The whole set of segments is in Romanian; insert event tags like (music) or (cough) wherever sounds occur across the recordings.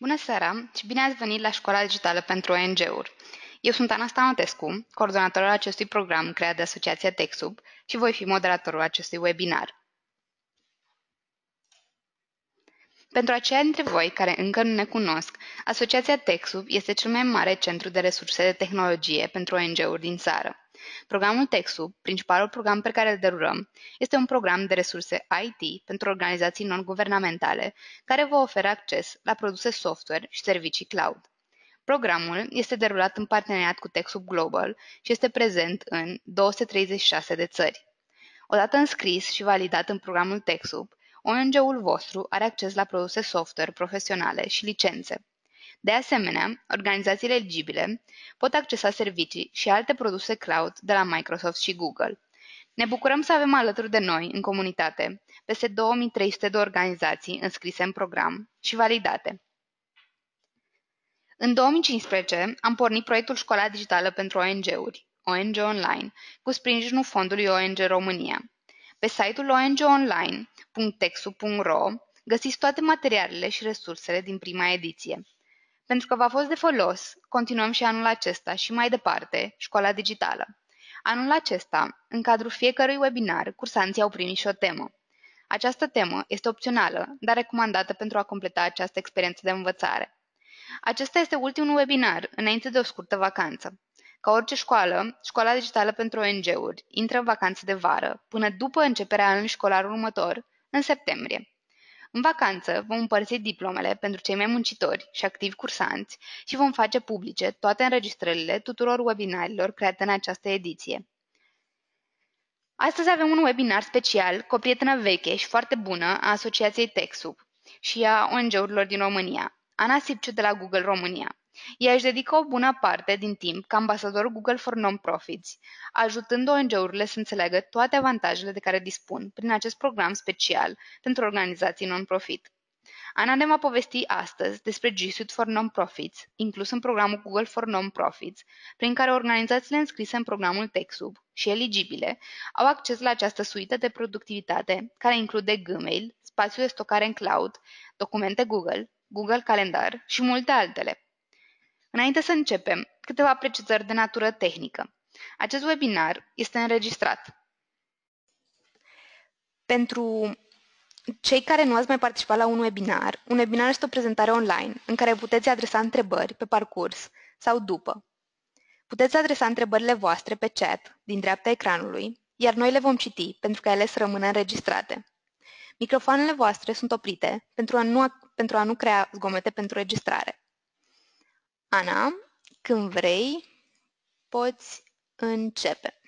Bună seara și bine ați venit la Școala Digitală pentru ONG-uri. Eu sunt Ana Stanotescu, coordonatorul acestui program creat de Asociația TechSub și voi fi moderatorul acestui webinar. Pentru aceia dintre voi care încă nu ne cunosc, Asociația TechSub este cel mai mare centru de resurse de tehnologie pentru ONG-uri din țară. Programul TechSub, principalul program pe care îl derulăm, este un program de resurse IT pentru organizații non-guvernamentale care vă oferă acces la produse software și servicii cloud. Programul este derulat în parteneriat cu TechSub Global și este prezent în 236 de țări. Odată înscris și validat în programul TechSub, ONG-ul vostru are acces la produse software profesionale și licențe. De asemenea, organizațiile eligibile pot accesa servicii și alte produse cloud de la Microsoft și Google. Ne bucurăm să avem alături de noi, în comunitate, peste 2300 de organizații înscrise în program și validate. În 2015 am pornit proiectul Școala Digitală pentru ONG-uri, ONG Online, cu sprijinul Fondului ONG România. Pe site-ul ongonline.texu.ro găsiți toate materialele și resursele din prima ediție. Pentru că v-a fost de folos, continuăm și anul acesta și mai departe școala digitală. Anul acesta, în cadrul fiecărui webinar, cursanții au primit și o temă. Această temă este opțională, dar recomandată pentru a completa această experiență de învățare. Acesta este ultimul webinar, înainte de o scurtă vacanță. Ca orice școală, școala digitală pentru ONG-uri intră în vacanță de vară, până după începerea anului școlar următor, în septembrie. În vacanță vom împărți diplomele pentru cei mai muncitori și activi cursanți și vom face publice toate înregistrările tuturor webinarilor create în această ediție. Astăzi avem un webinar special cu o prietenă veche și foarte bună a Asociației TechSub și a ONG-urilor din România, Ana Sipciu de la Google România. Ea își dedică o bună parte din timp ca ambasador Google for Non-Profits, ajutând ONG-urile să înțeleagă toate avantajele de care dispun prin acest program special pentru organizații non-profit. Ana ne va povesti astăzi despre G Suite for Non-Profits, inclus în programul Google for Non-Profits, prin care organizațiile înscrise în programul TechSub și eligibile au acces la această suită de productivitate, care include Gmail, spațiu de stocare în cloud, documente Google, Google Calendar și multe altele. Înainte să începem, câteva precizări de natură tehnică. Acest webinar este înregistrat. Pentru cei care nu ați mai participat la un webinar, un webinar este o prezentare online în care puteți adresa întrebări pe parcurs sau după. Puteți adresa întrebările voastre pe chat din dreapta ecranului, iar noi le vom citi pentru ca ele să rămână înregistrate. Microfoanele voastre sunt oprite pentru a nu, pentru a nu crea zgomete pentru registrare. Ana, când vrei, poți începe.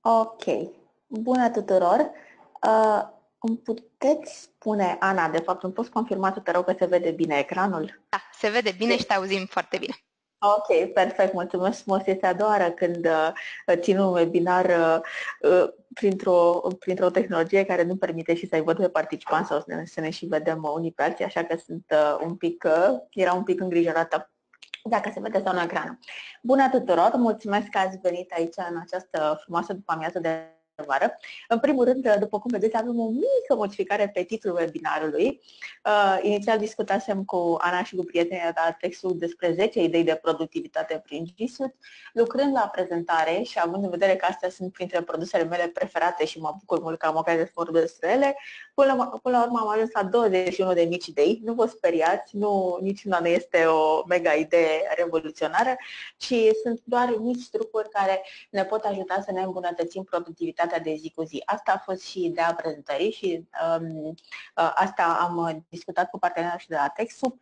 Ok. Bună tuturor! Uh, îmi puteți spune, Ana, de fapt, îmi poți confirma, te rog, că se vede bine ecranul? Da, se vede bine și te auzim foarte bine. Ok, perfect, mulțumesc frumos. Este a doua oară când uh, țin un webinar uh, uh, printr-o, printr-o tehnologie care nu permite și să-i văd pe participanți sau să ne, să ne și vedem unii pe alții, așa că sunt un pic, era un pic îngrijorată dacă se vede sau nu ecranul. Bună tuturor, mulțumesc că ați venit aici în această frumoasă după amiază de vară. În primul rând, după cum vedeți, avem o mică modificare pe titlul webinarului. Uh, inițial discutasem cu Ana și cu prietenii de la textul despre 10 idei de productivitate prin G Suite. Lucrând la prezentare și având în vedere că astea sunt printre produsele mele preferate și mă bucur mult că am ocazia să vorbesc despre ele, până la, până la urmă am ajuns la 21 de mici idei. Nu vă speriați, nu, niciuna nu este o mega idee revoluționară, ci sunt doar mici trucuri care ne pot ajuta să ne îmbunătățim productivitatea activitatea de zi cu zi. Asta a fost și ideea prezentării și um, uh, asta am discutat cu partenerii și de la TechSoup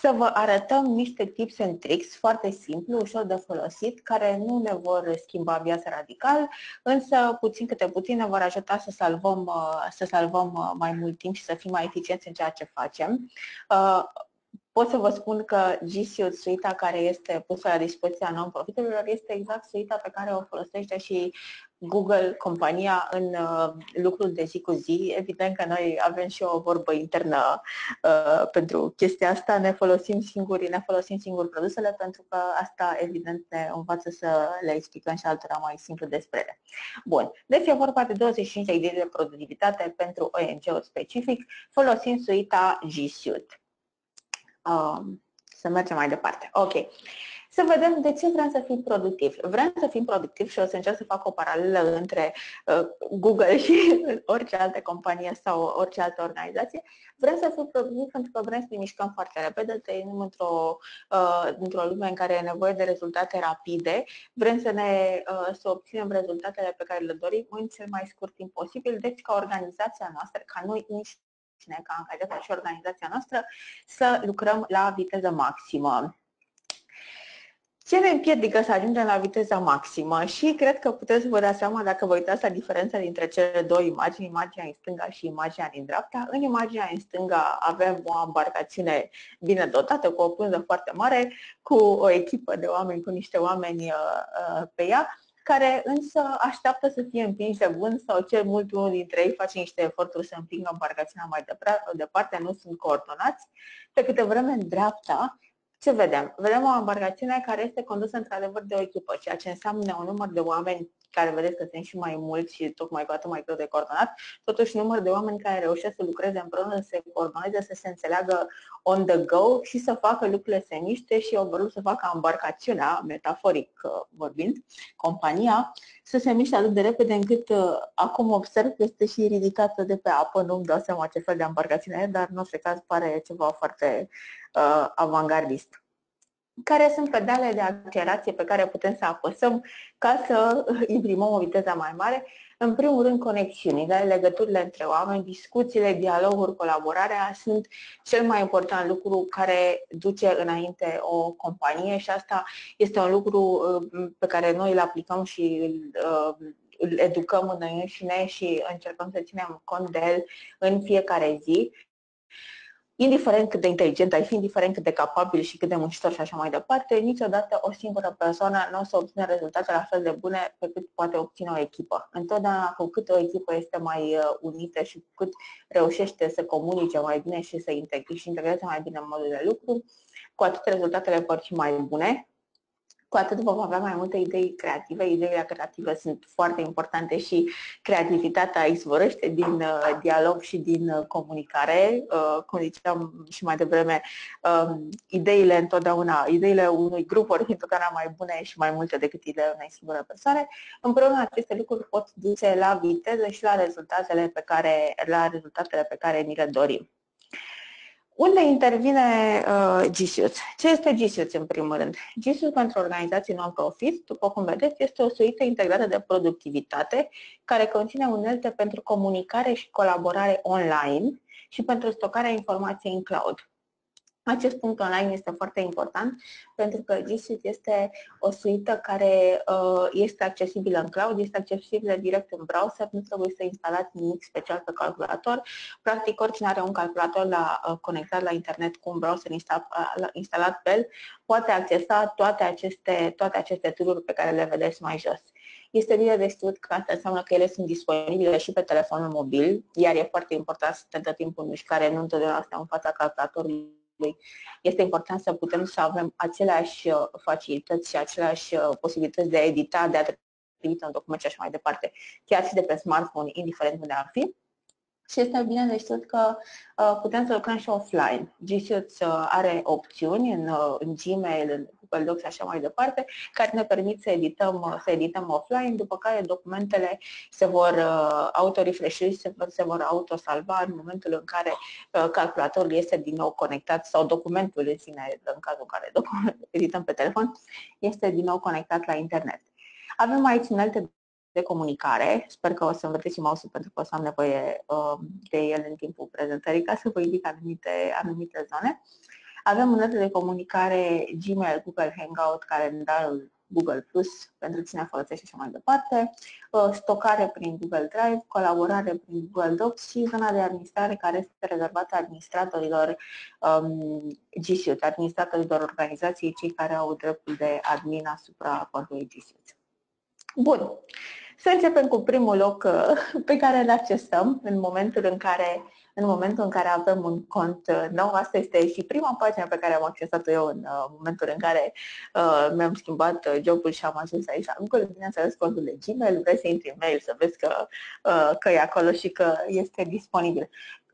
să vă arătăm niște tips and tricks foarte simplu, ușor de folosit, care nu ne vor schimba viața radical, însă puțin câte puțin ne vor ajuta să salvăm, uh, să salvăm uh, mai mult timp și să fim mai eficienți în ceea ce facem. Pot să vă spun că G Suite, suita care este pusă la dispoziția non-profiturilor, este exact suita pe care o folosește și Google, compania, în uh, lucrul de zi cu zi. Evident că noi avem și o vorbă internă uh, pentru chestia asta, ne folosim singuri, ne folosim singuri produsele pentru că asta evident ne învață să le explicăm și altora mai simplu despre ele. Bun, deci e vorba de 25 de idei de productivitate pentru ONG-uri specific folosind suita G Suite. Um, să mergem mai departe. Ok să vedem de ce vrem să fim productivi. Vrem să fim productivi și o să încerc să fac o paralelă între uh, Google (laughs) și orice altă companie sau orice altă organizație. Vrem să fim productivi pentru că vrem să ne mișcăm foarte repede, trăim într-o, uh, într-o lume în care e nevoie de rezultate rapide. Vrem să ne uh, să obținem rezultatele pe care le dorim în cel mai scurt timp posibil. Deci ca organizația noastră, ca noi înșine, ca angajați și organizația noastră, să lucrăm la viteză maximă. Ce ne împiedică să ajungem la viteza maximă? Și cred că puteți să vă dați seama dacă vă uitați la diferența dintre cele două imagini, imaginea în stânga și imaginea din dreapta. În imaginea în stânga avem o embarcațiune bine dotată, cu o pânză foarte mare, cu o echipă de oameni, cu niște oameni uh, uh, pe ea, care însă așteaptă să fie împinși de vânt sau cel mult unul dintre ei face niște eforturi să împingă embarcațiunea mai departe, nu sunt coordonați. Pe câte vreme în dreapta ce vedem? Vedem o embarcațiune care este condusă într-adevăr de o echipă, ceea ce înseamnă un număr de oameni care vedeți că sunt și mai mulți și tocmai cu atât mai greu de coordonat, totuși număr de oameni care reușesc să lucreze împreună, să se coordoneze, să se înțeleagă on the go și să facă lucrurile să miște și overall să facă embarcațiunea, metaforic uh, vorbind, compania, să se miște atât de repede încât uh, acum observ că este și ridicată de pe apă, nu-mi dau seama ce fel de embarcațiune e, dar în orice caz pare ceva foarte uh, avangardist care sunt pedale de accelerație pe care putem să apăsăm ca să imprimăm o viteză mai mare. În primul rând, conexiunile, legăturile între oameni, discuțiile, dialoguri, colaborarea sunt cel mai important lucru care duce înainte o companie și asta este un lucru uh, pe care noi îl aplicăm și îl, uh, îl educăm în noi înșine și încercăm să ținem cont de el în fiecare zi indiferent cât de inteligent ai fi, indiferent cât de capabil și cât de muncitor și așa mai departe, niciodată o singură persoană nu o să obțină rezultate la fel de bune pe cât poate obține o echipă. Întotdeauna cu cât o echipă este mai uh, unită și cu cât reușește să comunice mai bine și să integre și integreze mai bine modul de lucru, cu atât rezultatele vor fi mai bune cu atât vom avea mai multe idei creative. Ideile creative sunt foarte importante și creativitatea izvorăște din uh, dialog și din uh, comunicare. Uh, cum ziceam și mai devreme, uh, ideile întotdeauna, ideile unui grup vor fi întotdeauna mai bune și mai multe decât ideile unei singure persoane. Împreună aceste lucruri pot duce la viteză și la rezultatele pe care, la rezultatele pe care ni le dorim. Unde intervine uh, GSUS? Ce este GSUS în primul rând? GSUS pentru organizații non-profit, după cum vedeți, este o suită integrată de productivitate care conține unelte pentru comunicare și colaborare online și pentru stocarea informației în cloud. Acest punct online este foarte important pentru că G Suite este o suită care uh, este accesibilă în cloud, este accesibilă direct în browser, nu trebuie să instalați nimic special pe calculator. Practic, oricine are un calculator la, uh, conectat la internet cu un browser instalat, uh, instalat pe el, poate accesa toate aceste, toate aceste tool pe care le vedeți mai jos. Este bine de știut că asta înseamnă că ele sunt disponibile și pe telefonul mobil, iar e foarte important să te dă timpul în mișcare, nu întotdeauna asta în fața calculatorului este important să putem să avem aceleași uh, facilități și aceleași uh, posibilități de a edita, de a trimite un document și așa mai departe, chiar și de pe smartphone, indiferent unde ar fi. Și este bine de știut că uh, putem să lucrăm și offline. G Suite uh, are opțiuni în, uh, în Gmail, în Google Docs și așa mai departe, care ne permit să edităm, să edităm offline, după care documentele se vor uh, auto-refresh, se, se vor autosalva în momentul în care uh, calculatorul este din nou conectat sau documentul în sine, în cazul în care (laughs) edităm pe telefon, este din nou conectat la internet. Avem aici unelte de comunicare. Sper că o să vedeți mouse pentru că o să am nevoie uh, de el în timpul prezentării ca să vă indic anumite, anumite zone. Avem unelte de comunicare Gmail, Google Hangout, calendar, Google Plus pentru cine folosește și mai departe, uh, stocare prin Google Drive, colaborare prin Google Docs și zona de administrare care este rezervată administratorilor um, G Suite, administratorilor organizației, cei care au dreptul de admin asupra contului G Suite. Bun. Să începem cu primul loc uh, pe care îl accesăm în momentul în care în momentul în care avem un cont uh, nou. Asta este și prima pagină pe care am accesat-o eu în uh, momentul în care uh, mi-am schimbat uh, jobul și am ajuns aici la Google. Bineînțeles, contul de Gmail, vrei să intri în mail, să vezi că, uh, că e acolo și că este disponibil.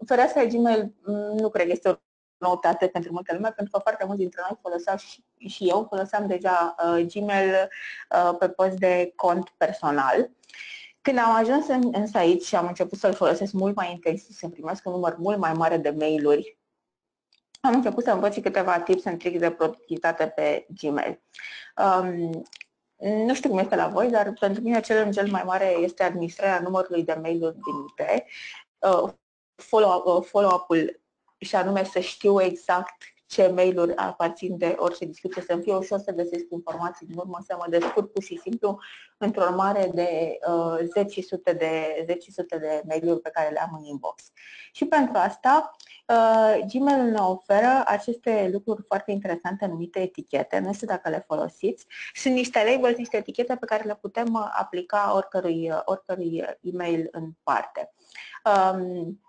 Fereastra Gmail mm, nu cred că este o noutate pentru multă lume, pentru că foarte mulți dintre noi foloseau și, și eu foloseam deja uh, Gmail uh, pe post de cont personal. Când am ajuns în, însă aici și am început să-l folosesc mult mai intensiv, să primesc un număr mult mai mare de mail-uri, am început să învăț și câteva tips and tricks de productivitate pe Gmail. Um, nu știu cum este la voi, dar pentru mine cel cel mai mare este administrarea numărului de mail-uri primite, uh, follow-up, uh, follow-up-ul și anume să știu exact ce mail-uri aparțin de orice discuție, să-mi fie ușor să găsesc informații din urmă, să mă descurc pur și simplu într-o mare de uh, 10 sute de, 10 sute de mail-uri pe care le am în inbox. Și pentru asta, uh, Gmail ne oferă aceste lucruri foarte interesante numite etichete, nu știu dacă le folosiți. Sunt niște labels, niște etichete pe care le putem uh, aplica oricărui, uh, oricărui e-mail în parte. Um,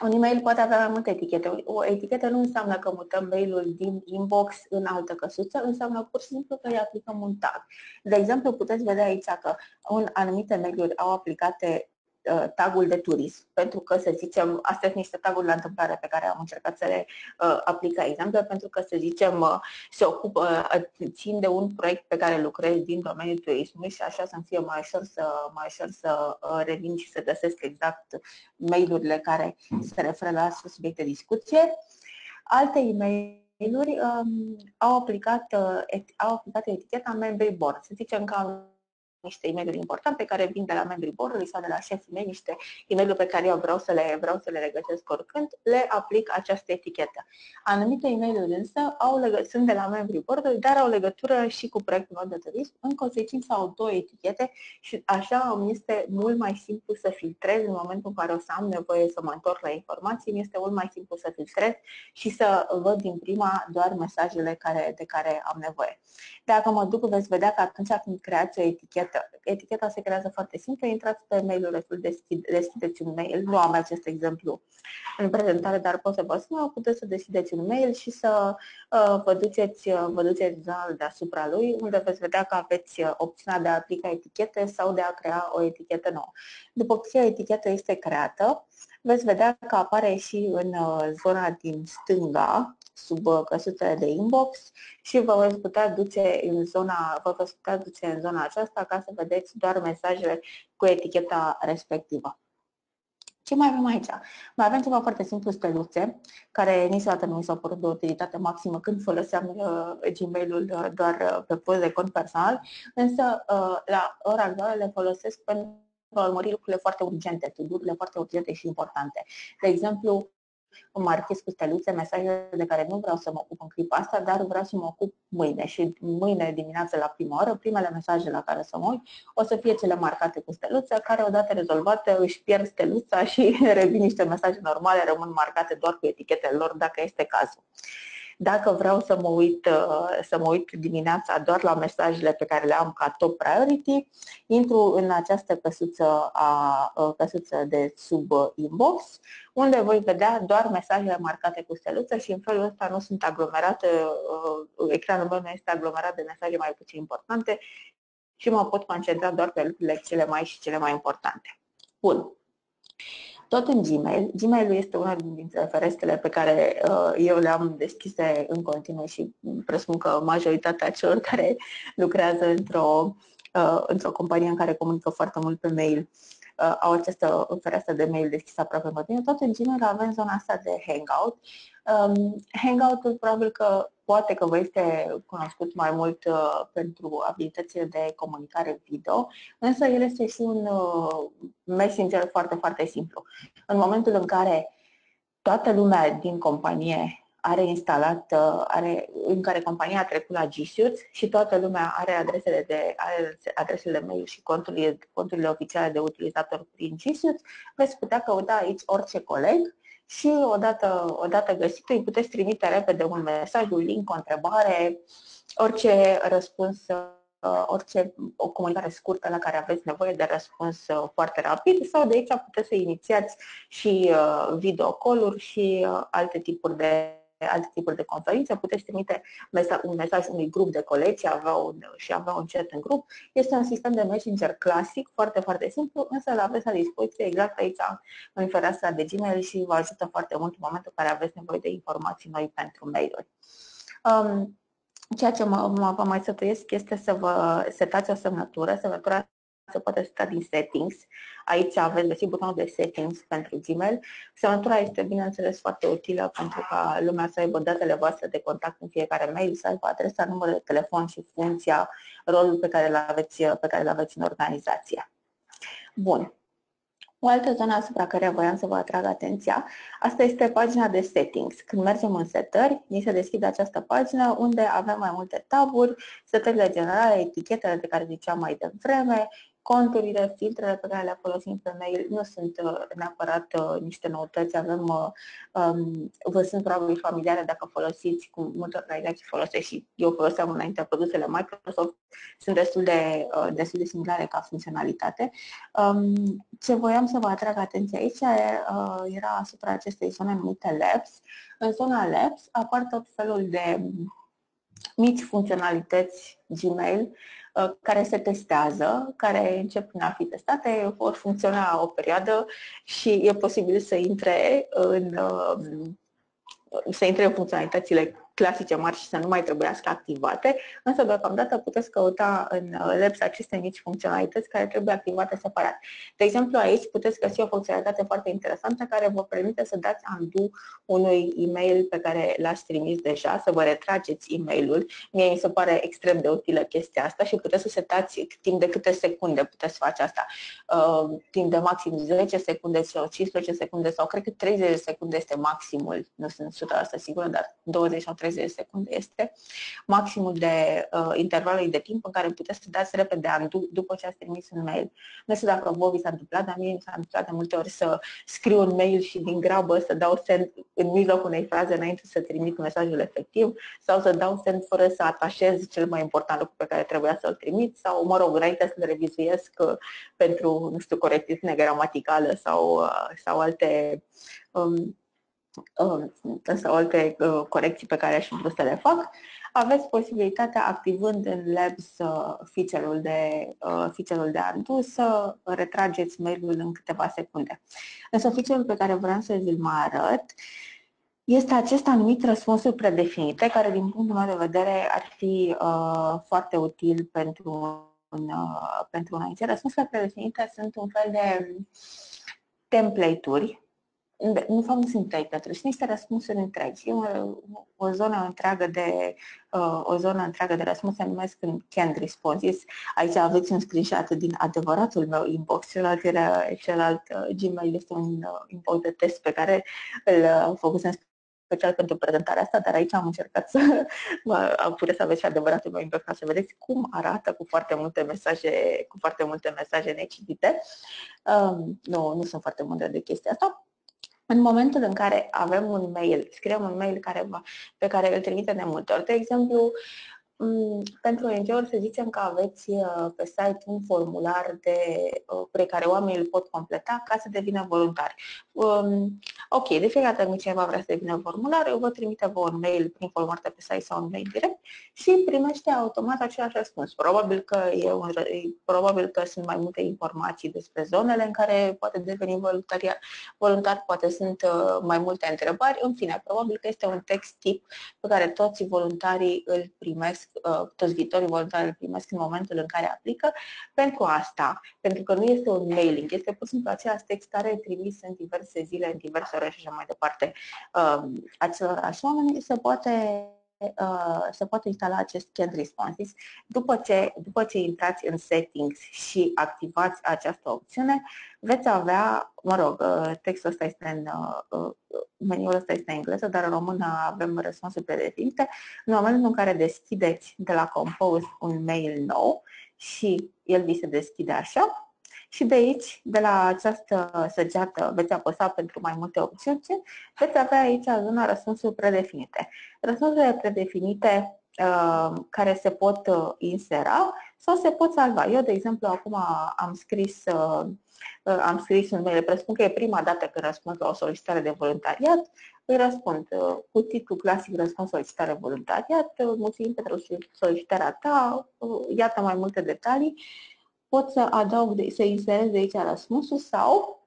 un e-mail poate avea mai multe etichete. O etichetă nu înseamnă că mutăm mail-ul din inbox în altă căsuță, înseamnă pur și simplu că îi aplicăm un tag. De exemplu, puteți vedea aici că un anumite mail-uri au aplicate Uh, tagul de turism, pentru că, să zicem, astea sunt niște taguri la întâmplare pe care am încercat să le uh, aplic ca exemplu, pentru că, să zicem, uh, se ocupă, uh, țin de un proiect pe care lucrez din domeniul turismului și așa să-mi fie mai ușor să, mai ușor să uh, revin și să găsesc exact mail-urile care se referă la subiect de discuție. Alte e-mail uri um, au, aplicat, uh, et, au aplicat eticheta membrii board. Să zicem că am niște e mail importante care vin de la membrii board sau de la șefii mei, niște e mail pe care eu vreau să le, vreau să le regăsesc oricând, le aplic această etichetă. Anumite e mail însă au legă, sunt de la membrii board dar au legătură și cu proiectul meu de turism. În consecință au două etichete și așa îmi este mult mai simplu să filtrez în momentul în care o să am nevoie să mă întorc la informații, mi este mult mai simplu să filtrez și să văd din prima doar mesajele care, de care am nevoie. Dacă mă duc, veți vedea că atunci când creați o etichetă etichetă. Eticheta se creează foarte simplu, intrați pe mail-ul deschid, deschideți un mail, nu am acest exemplu în prezentare, dar pot să vă spun, puteți să deschideți un mail și să uh, vă duceți, uh, vă duceți zona deasupra lui, unde veți vedea că aveți uh, opțiunea de a aplica etichete sau de a crea o etichetă nouă. După ce eticheta este creată, veți vedea că apare și în uh, zona din stânga, sub uh, căsuțele de inbox și vă veți putea duce în zona, vă veți putea duce în zona aceasta ca să vedeți doar mesajele cu eticheta respectivă. Ce mai avem aici? Mai avem ceva foarte simplu, steluțe, care niciodată nu mi s-au părut de utilitate maximă când foloseam uh, Gmail-ul uh, doar uh, pe post de cont personal, însă uh, la ora actuală le folosesc pentru a urmări lucrurile foarte urgente, tudurile foarte urgente și importante. De exemplu, îmi marchez cu steluțe mesajele de care nu vreau să mă ocup în clipa asta, dar vreau să mă ocup mâine și mâine dimineață la prima oră, primele mesaje la care să mă uit o să fie cele marcate cu steluța, care odată rezolvate își pierd steluța și (laughs) revin niște mesaje normale, rămân marcate doar cu etichetele lor dacă este cazul. Dacă vreau să mă uit, uh, să mă uit dimineața doar la mesajele pe care le am ca top priority, intru în această căsuță, a, uh, căsuță de sub inbox, unde voi vedea doar mesajele marcate cu steluță și în felul ăsta nu sunt aglomerate, uh, ecranul meu nu este aglomerat de mesaje mai puțin importante și mă pot concentra doar pe lucrurile cele mai și cele mai importante. Bun. Tot în Gmail. Gmail-ul este una dintre ferestrele pe care uh, eu le-am deschise în continuu și presupun că majoritatea celor (laughs) care lucrează într-o, uh, într-o companie în care comunică foarte mult pe mail uh, au această fereastră de mail deschisă aproape în continuu. Tot în Gmail avem zona asta de Hangout. Um, Hangout-ul probabil că poate că vă este cunoscut mai mult uh, pentru abilitățile de comunicare video, însă el este și un uh, messenger foarte, foarte simplu. În momentul în care toată lumea din companie are instalat, uh, are, în care compania a trecut la G Suite și toată lumea are adresele de, are adresele de mail și conturile, conturile oficiale de utilizator prin G Suite, veți putea căuta aici orice coleg și odată, odată găsit îi puteți trimite repede un mesaj, un link, o întrebare, orice răspuns uh, orice o comunicare scurtă la care aveți nevoie de răspuns uh, foarte rapid sau de aici puteți să inițiați și uh, videocall-uri și alte tipuri de alte tipuri de conferințe, puteți trimite un mesaj unui grup de colegi avea un, și avea un chat în grup. Este un sistem de messenger clasic, foarte, foarte simplu, însă îl aveți la dispoziție exact aici în fereastra de Gmail și vă ajută foarte mult în momentul în care aveți nevoie de informații noi pentru mail-uri. Um, ceea ce mă, mă vă mai sătuiesc este să vă setați o semnătură. Semnătura se poate seta din settings. Aici aveți găsit butonul de settings pentru Gmail. Semnătura este, bineînțeles, foarte utilă pentru ca lumea să aibă datele voastre de contact în fiecare mail, să aibă adresa, numărul de telefon și funcția, rolul pe care îl aveți, pe care îl aveți în organizație. Bun. O altă zonă asupra care voiam să vă atrag atenția, asta este pagina de settings. Când mergem în setări, ni se deschide această pagină unde avem mai multe taburi, setările generale, etichetele de care ziceam mai devreme, conturile, filtrele pe care le folosim pe mail nu sunt uh, neapărat uh, niște noutăți, avem, uh, um, vă sunt probabil familiare dacă folosiți, cu multe organizații folosesc și eu foloseam înainte produsele Microsoft, sunt destul de, destul de similare ca funcționalitate. Um, ce voiam să vă atrag atenția aici era asupra acestei zone numite Labs. În zona Labs apar tot felul de mici funcționalități Gmail Uh, care se testează, care încep prin a fi testate, vor funcționa o perioadă și e posibil să intre în, uh, să intre în funcționalitățile clasice mari și să nu mai trebuiască activate, însă deocamdată puteți căuta în uh, Labs aceste mici funcționalități care trebuie activate separat. De exemplu, aici puteți găsi o funcționalitate foarte interesantă care vă permite să dați undo unui e-mail pe care l-ați trimis deja, să vă retrageți e-mailul. Mie mi se pare extrem de utilă chestia asta și puteți să setați timp de câte secunde puteți face asta. Uh, timp de maxim 10 secunde sau 15 secunde sau cred că 30 de secunde este maximul, nu sunt 100% sigură, dar 20 sau 30 de secunde este maximul de uh, intervalul de timp în care puteți să dați repede undo după ce ați trimis un mail. Nu știu dacă vouă vi s-a întâmplat, dar mie mi s-a întâmplat de multe ori să scriu un mail și din grabă să dau send în mijlocul unei fraze înainte să trimit mesajul efectiv sau să dau send fără să atașez cel mai important lucru pe care trebuia să-l trimit sau, mă rog, înainte să-l revizuiesc uh, pentru, nu știu, corectitudine gramaticală sau, uh, sau alte um, sau alte uh, corecții pe care aș vrea să le fac, aveți posibilitatea, activând în Labs uh, feature-ul de, uh, feature de undo, să retrageți mail-ul în câteva secunde. Însă feature-ul pe care vreau să vi-l mai arăt este acest anumit răspunsuri predefinite, care din punctul meu de vedere ar fi uh, foarte util pentru un, uh, pentru un IT. Răspunsurile predefinite sunt un fel de template-uri nu fac nu sunt template sunt niște răspunsuri întregi. E o, o zonă întreagă de uh, o zonă întreagă de răspuns se numesc în canned responses. Aici aveți un screenshot din adevăratul meu inbox, celălalt, era, celălalt uh, Gmail este un uh, inbox de test pe care îl uh, făcut în special pentru prezentarea asta, dar aici am încercat să (laughs) am putut să aveți și adevăratul meu inbox ca să vedeți cum arată cu foarte multe mesaje, cu foarte multe mesaje necitite. Um, nu, nu sunt foarte mândră de chestia asta. În momentul în care avem un mail, scriem un mail care va, pe care îl trimite de multe ori, de exemplu, Mm, pentru ONG-uri să zicem că aveți uh, pe site un formular de, uh, pe care oamenii îl pot completa ca să devină voluntari. Um, ok, de fiecare dată când cineva vrea să devină voluntar, eu vă trimite vă un mail prin formular de pe site sau un mail direct și primește automat același răspuns. Probabil că, e un, probabil că sunt mai multe informații despre zonele în care poate deveni voluntar, voluntar poate sunt uh, mai multe întrebări, în fine, probabil că este un text tip pe care toți voluntarii îl primesc Uh, toți viitorii voluntari îl primesc în momentul în care aplică. Pentru asta, pentru că nu este un mailing, este pur și simplu același text care e trimis în diverse zile, în diverse ore și așa mai departe, uh, același oameni, se poate uh, se poate instala acest Canned Responses. După ce, după ce intrați în settings și activați această opțiune, veți avea, mă rog, uh, textul ăsta este în, uh, meniul ăsta este în engleză, dar în română avem răspunsuri predefinite. În momentul în care deschideți de la Compose un mail nou și el vi se deschide așa, și de aici, de la această săgeată, veți apăsa pentru mai multe opțiuni, veți avea aici zona răspunsuri predefinite. Răspunsurile predefinite uh, care se pot uh, insera sau se pot salva. Eu, de exemplu, acum am scris, uh, am scris un mail, presupun că e prima dată când răspund la o solicitare de voluntariat, îi răspund cu titlu clasic răspuns solicitare voluntariat, mulțumim pentru solicitarea ta, iată mai multe detalii pot să adaug, să inserez de aici răspunsul sau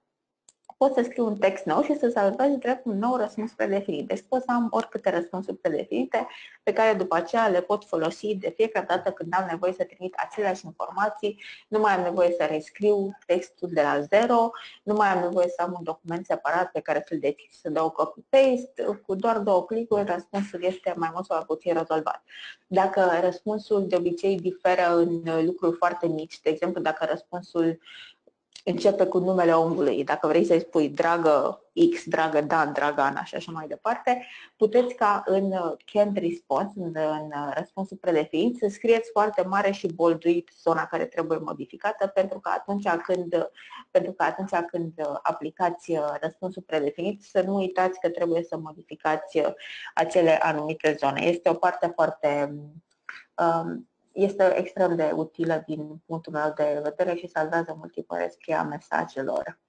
pot să scriu un text nou și să salvez drept un nou răspuns predefinit. Deci pot să am oricâte răspunsuri predefinite pe care după aceea le pot folosi de fiecare dată când am nevoie să trimit aceleași informații, nu mai am nevoie să rescriu textul de la zero, nu mai am nevoie să am un document separat pe care să-l deschid, să dau copy-paste, cu doar două clicuri răspunsul este mai mult sau mai puțin rezolvat. Dacă răspunsul de obicei diferă în lucruri foarte mici, de exemplu dacă răspunsul începe cu numele omului. Dacă vrei să-i spui dragă X, dragă Dan, dragă Ana și așa mai departe, puteți ca în canned response, în, în răspunsul predefinit, să scrieți foarte mare și bolduit zona care trebuie modificată pentru că atunci când, pentru că atunci când aplicați răspunsul predefinit să nu uitați că trebuie să modificați acele anumite zone. Este o parte foarte um, este extrem de utilă din punctul meu de vedere și salvează mult timp rescria mesajelor.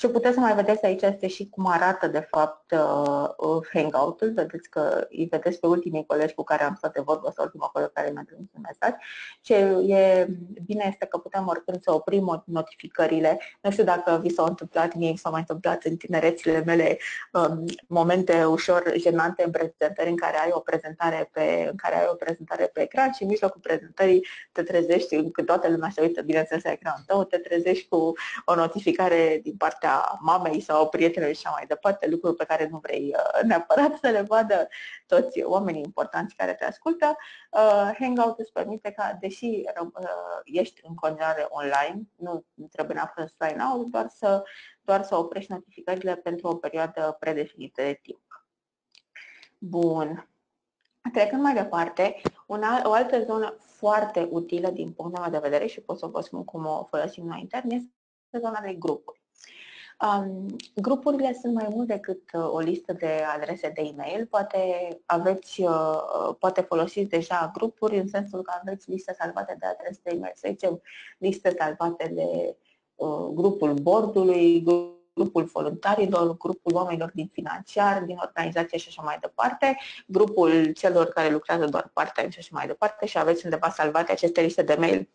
Ce puteți să mai vedeți aici este și cum arată de fapt uh, uh, Hangout-ul. Vedeți că îi vedeți pe ultimii colegi cu care am stat de vorbă sau ultima colegă care mi-a trimis un mesaj. Ce e bine este că putem oricând să oprim notificările. Nu știu dacă vi s-au întâmplat mie, s-au mai întâmplat în tinerețile mele um, momente ușor jenante în prezentări în care ai o prezentare pe, în care ai o prezentare pe ecran și în mijlocul prezentării te trezești, când toată lumea se uită bineînțeles la ecranul tău, te trezești cu o notificare din partea mamei sau prietenului și așa mai departe, lucruri pe care nu vrei uh, neapărat să le vadă toți oamenii importanți care te ascultă. Uh, Hangout îți permite ca, deși uh, ești în continuare online, nu trebuie neapărat să sign out, doar să, doar să oprești notificările pentru o perioadă predefinită de timp. Bun. Trecând mai departe, una, o altă zonă foarte utilă din punctul meu de vedere și pot să vă spun cum o folosim noi intern este zona de grupuri. Um, grupurile sunt mai mult decât uh, o listă de adrese de e-mail. Poate aveți, uh, poate folosiți deja grupuri în sensul că aveți liste salvate de adrese de e-mail, să zicem liste salvate de uh, grupul bordului, grupul voluntarilor, grupul oamenilor din financiar, din organizație și așa mai departe, grupul celor care lucrează doar part-time și așa mai departe și aveți undeva salvate aceste liste de mail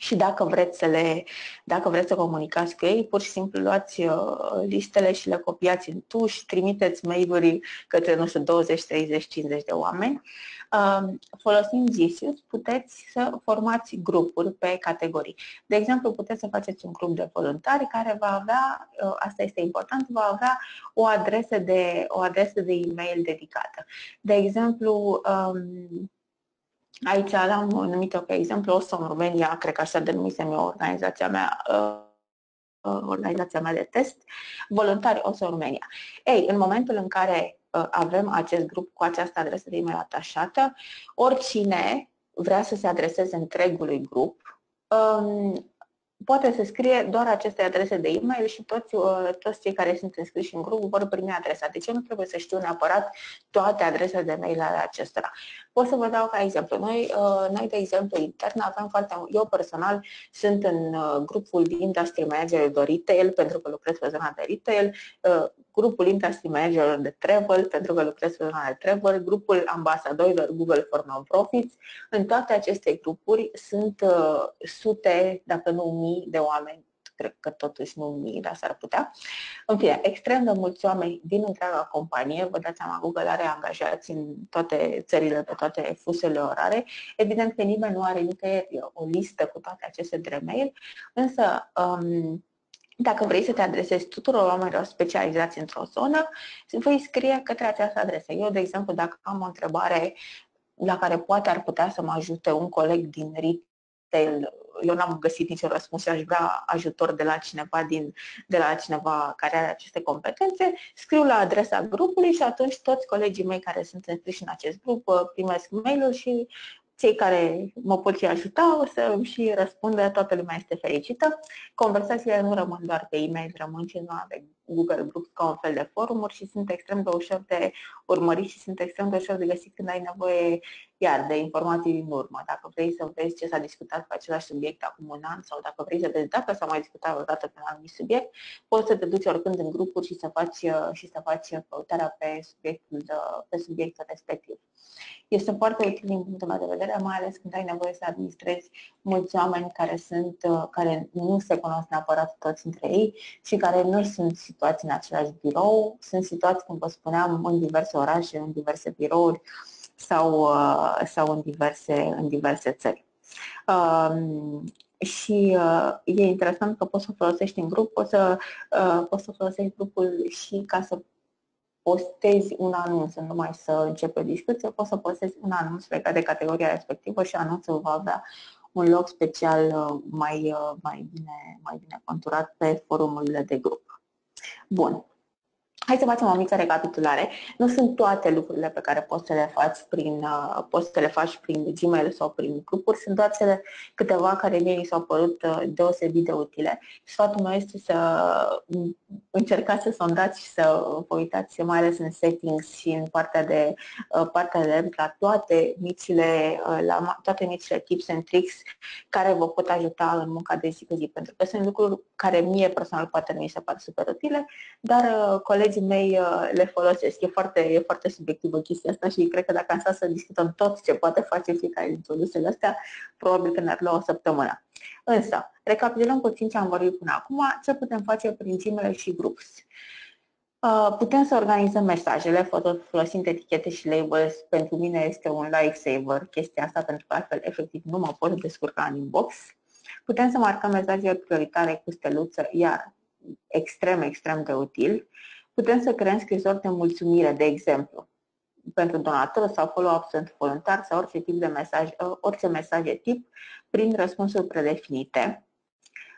și dacă vreți să le, dacă vreți să comunicați cu ei, pur și simplu luați uh, listele și le copiați în tuș, trimiteți mail-uri către, nu știu, 20, 30, 50 de oameni. Um, folosind Gisius, puteți să formați grupuri pe categorii. De exemplu, puteți să faceți un grup de voluntari care va avea, uh, asta este important, va avea o adresă de, o adresă de e-mail dedicată. De exemplu, um, Aici am numit-o ca exemplu Awesome România, cred că așa denumisem eu organizația mea, uh, uh, organizația mea de test, voluntari Awesome România. Ei, în momentul în care uh, avem acest grup cu această adresă de e-mail atașată, oricine vrea să se adreseze întregului grup, um, poate să scrie doar aceste adrese de e-mail și toți, uh, toți cei care sunt înscriși în grup vor primi adresa. Deci eu nu trebuie să știu neapărat toate adresele de mail ale acestora. Pot să vă dau ca exemplu. Noi, uh, noi de exemplu, intern avem foarte Eu personal sunt în uh, grupul de Industry Manager de Retail pentru că lucrez pe zona de retail, grupul Industry Manager de Travel pentru că lucrez pe zona de travel, grupul ambasadorilor Google for Non-Profits. În toate aceste grupuri sunt sute, dacă nu mii mii de oameni, cred că totuși nu mii, dar s-ar putea. În fine, extrem de mulți oameni din întreaga companie, vă dați seama, Google are angajați în toate țările, pe toate fusele orare. Evident că nimeni nu are nicăieri o listă cu toate aceste de mail, însă um, Dacă vrei să te adresezi tuturor oamenilor specializați într-o zonă, vei scrie către această adresă. Eu, de exemplu, dacă am o întrebare la care poate ar putea să mă ajute un coleg din retail, eu n-am găsit niciun răspuns și aș vrea ajutor de la cineva din, de la cineva care are aceste competențe, scriu la adresa grupului și atunci toți colegii mei care sunt înscriși în acest grup primesc mail-ul și cei care mă pot și ajuta o să îmi și răspundă, toată lumea este fericită. Conversațiile nu rămân doar pe e-mail, rămân și în pe Google Groups ca un fel de forumuri și sunt extrem de ușor de urmărit și sunt extrem de ușor de găsit când ai nevoie iar de informații din urmă. Dacă vrei să vezi ce s-a discutat pe același subiect acum un an sau dacă vrei să vezi dacă s-a mai discutat vreodată pe un anumit subiect, poți să te duci oricând în grupuri și să faci, și să faci căutarea pe subiectul, pe subiectul respectiv. Este foarte util din punctul meu de vedere, mai ales când ai nevoie să administrezi mulți oameni care, sunt, care nu se cunosc neapărat toți între ei și care nu sunt situați în același birou, sunt situați, cum vă spuneam, în diverse orașe, în diverse birouri sau, uh, sau în, diverse, în diverse țări. Um, și uh, e interesant că poți să folosești în grup, poți să, uh, poți să folosești grupul și ca să postezi un anunț, nu numai să începi o discuție, poți să postezi un anunț legat de categoria respectivă și anunțul va avea un loc special uh, mai, uh, mai, bine, mai bine conturat pe forumurile de grup. Bun. Hai să facem o mică recapitulare. Nu sunt toate lucrurile pe care poți să le faci prin, uh, poți să le faci prin Gmail sau prin grupuri, sunt doar cele câteva care mie mi s-au părut uh, deosebit de utile. Sfatul meu este să încercați să sondați și să vă uitați mai ales în settings și în partea de uh, partea de la toate micile, la toate micile tips and tricks care vă pot ajuta în munca de zi cu zi, pentru că sunt lucruri care mie personal poate nu mi se par super utile, dar colegii colegii mei uh, le folosesc. E foarte, e foarte subiectivă chestia asta și cred că dacă am stat să discutăm tot ce poate face fiecare din produsele astea, probabil că ne-ar lua o săptămână. Însă, recapitulăm puțin ce am vorbit până acum, ce putem face prin Gmail și Groups. Uh, putem să organizăm mesajele folosind etichete și labels. Pentru mine este un lifesaver chestia asta, pentru că altfel efectiv nu mă pot descurca în inbox. Putem să marcăm mesajele prioritare cu steluță, iar extrem, extrem de util. Putem să creăm scrisori de mulțumire, de exemplu, pentru donator sau follow-up sunt voluntar sau orice tip de mesaj, uh, orice mesaje tip prin răspunsuri predefinite.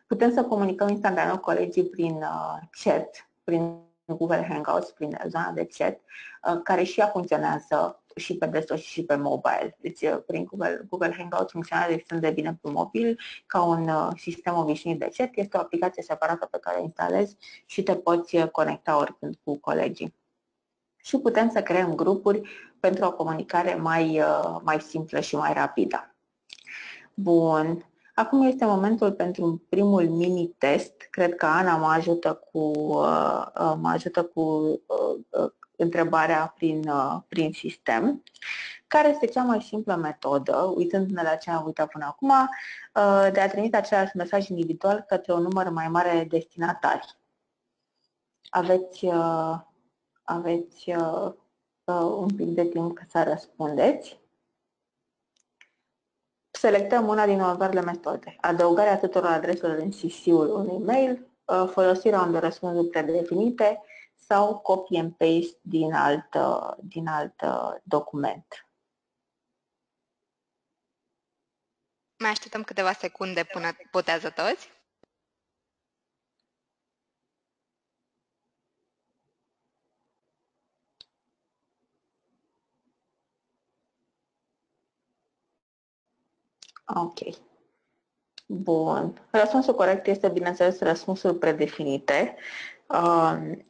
Putem să comunicăm instantaneu cu colegii prin uh, chat, prin Google Hangouts, prin zona de chat, uh, care și ea funcționează și pe desktop și pe mobile. Deci prin Google, Google Hangouts funcționează extrem de bine pe mobil ca un uh, sistem obișnuit de chat. Este o aplicație separată pe care o instalezi și te poți uh, conecta oricând cu colegii. Și putem să creăm grupuri pentru o comunicare mai, uh, mai simplă și mai rapidă. Bun. Acum este momentul pentru primul mini-test. Cred că Ana mă ajută cu, mă ajută cu întrebarea prin, uh, prin sistem. Care este cea mai simplă metodă, uitându-ne la ce am uitat până acum, uh, de a trimite același mesaj individual către un număr mai mare de destinatari? Aveți, uh, aveți un pic de timp ca să răspundeți. Selectăm una din următoarele metode. Adăugarea tuturor adreselor în CC-ul unui mail, folosirea unor răspunsuri predefinite, sau copy and paste din alt, din alt document. Mai așteptăm câteva secunde până putează toți. Ok. Bun. Răspunsul corect este, bineînțeles, răspunsul predefinite.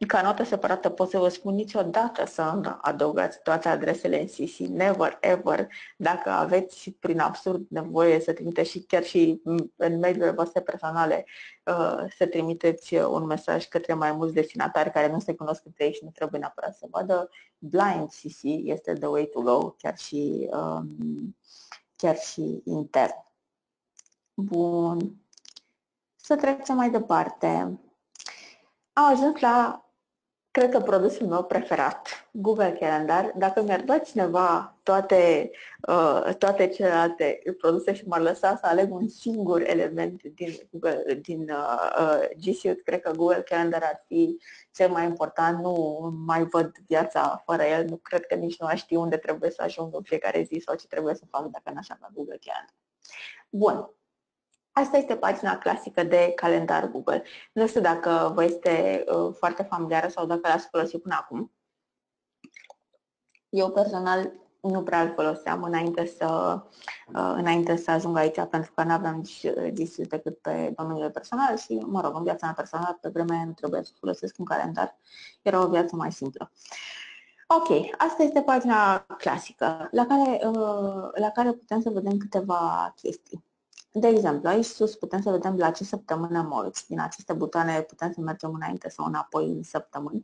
Ca notă separată pot să vă spun niciodată să adăugați toate adresele în CC, never ever, dacă aveți prin absurd nevoie să trimiteți și chiar și în mail voastre personale uh, să trimiteți un mesaj către mai mulți destinatari care nu se cunosc între ei și nu trebuie neapărat să vadă, blind CC este the way to go, chiar și, um, chiar și intern. Bun. Să trecem mai departe. Am ajuns la Cred că produsul meu preferat, Google Calendar, dacă mi-ar da cineva toate, uh, toate celelalte produse și m-ar lăsa să aleg un singur element din, Google, din uh, uh G Suite, cred că Google Calendar ar fi cel mai important. Nu mai văd viața fără el, nu cred că nici nu aș ști unde trebuie să ajung în fiecare zi sau ce trebuie să fac dacă n-aș avea Google Calendar. Bun, Asta este pagina clasică de calendar Google. Nu știu dacă vă este uh, foarte familiară sau dacă l-ați folosit până acum. Eu personal nu prea îl foloseam înainte să, uh, înainte să ajung aici pentru că nu aveam discuții decât pe domeniul personal și, mă rog, în viața mea personală pe vremea nu trebuie să folosesc un calendar. Era o viață mai simplă. Ok, asta este pagina clasică la care, uh, la care putem să vedem câteva chestii. De exemplu, aici sus putem să vedem la ce săptămână mă Din aceste butoane putem să mergem înainte sau înapoi în săptămâni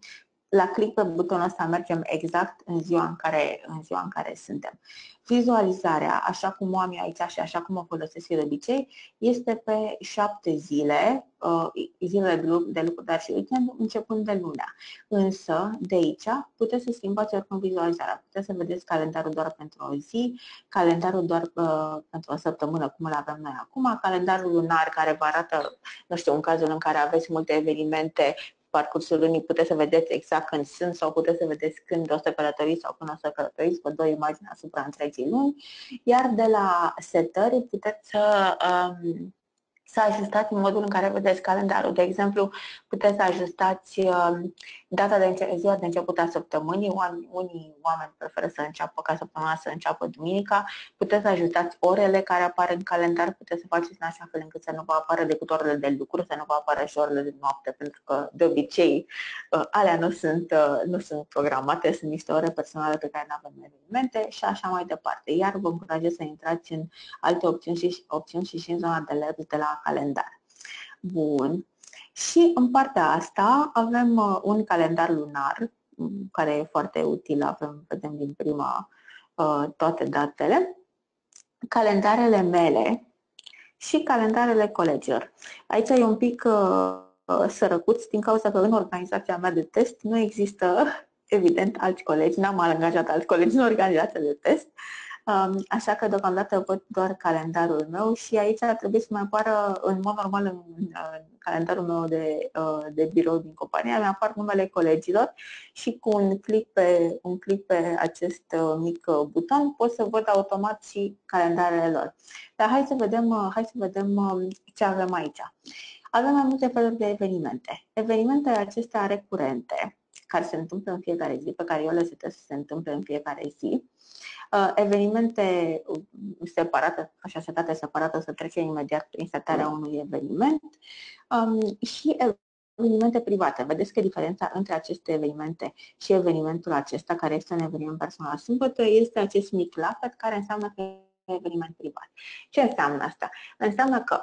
la click pe butonul ăsta mergem exact în ziua în care, în ziua în care suntem. Vizualizarea, așa cum o am eu aici și așa cum o folosesc eu de obicei, este pe șapte zile, uh, zilele de lucru, de lucru, dar și weekend, începând de lunea. Însă, de aici, puteți să schimbați oricum vizualizarea. Puteți să vedeți calendarul doar pentru o zi, calendarul doar uh, pentru o săptămână, cum îl avem noi acum, calendarul lunar care vă arată, nu știu, în cazul în care aveți multe evenimente parcursul lunii puteți să vedeți exact când sunt sau puteți să vedeți când o să călătoriți sau când o să călătoriți, vă dau imagine asupra întregii luni, iar de la setări puteți să um, să ajustați în modul în care vedeți calendarul. De exemplu, puteți să ajustați um, data de ziua de început a săptămânii. Unii oameni preferă să înceapă ca săptămâna să înceapă duminica. Puteți să ajustați orele care apar în calendar. Puteți să faceți în așa fel încât să nu vă apară decât orele de lucru, să nu vă apară și orele de noapte, pentru că de obicei uh, alea nu sunt, uh, nu sunt programate, sunt niște ore personale pe care nu avem evenimente și așa mai departe. Iar vă încurajez să intrați în alte opțiuni și, opțiuni și, și în zona de LED de la calendar. Bun. Și în partea asta avem uh, un calendar lunar, mm, care e foarte util, avem, vedem din prima uh, toate datele, calendarele mele și calendarele colegilor. Aici e un pic uh, sărăcuț din cauza că în organizația mea de test nu există, (laughs) evident, alți colegi, n-am angajat alți colegi în organizația de test, Așa că deocamdată văd doar calendarul meu și aici ar trebui să mai apară în mod normal în, în calendarul meu de, uh, de birou din compania, mi apar numele colegilor și cu un click pe, un click pe acest uh, mic uh, buton pot să văd automat și calendarele lor. Dar hai să vedem, hai să vedem um, ce avem aici. Avem mai multe feluri de evenimente. Evenimentele acestea recurente, care se întâmplă în fiecare zi, pe care eu le setez să se întâmple în fiecare zi, Uh, evenimente uh, separate, așa setate separate, să trecem imediat prin setarea unui eveniment um, și evenimente private. Vedeți că diferența între aceste evenimente și evenimentul acesta, care este un eveniment personal sâmbătă, este acest mic lafet care înseamnă că e eveniment privat. Ce înseamnă asta? Înseamnă că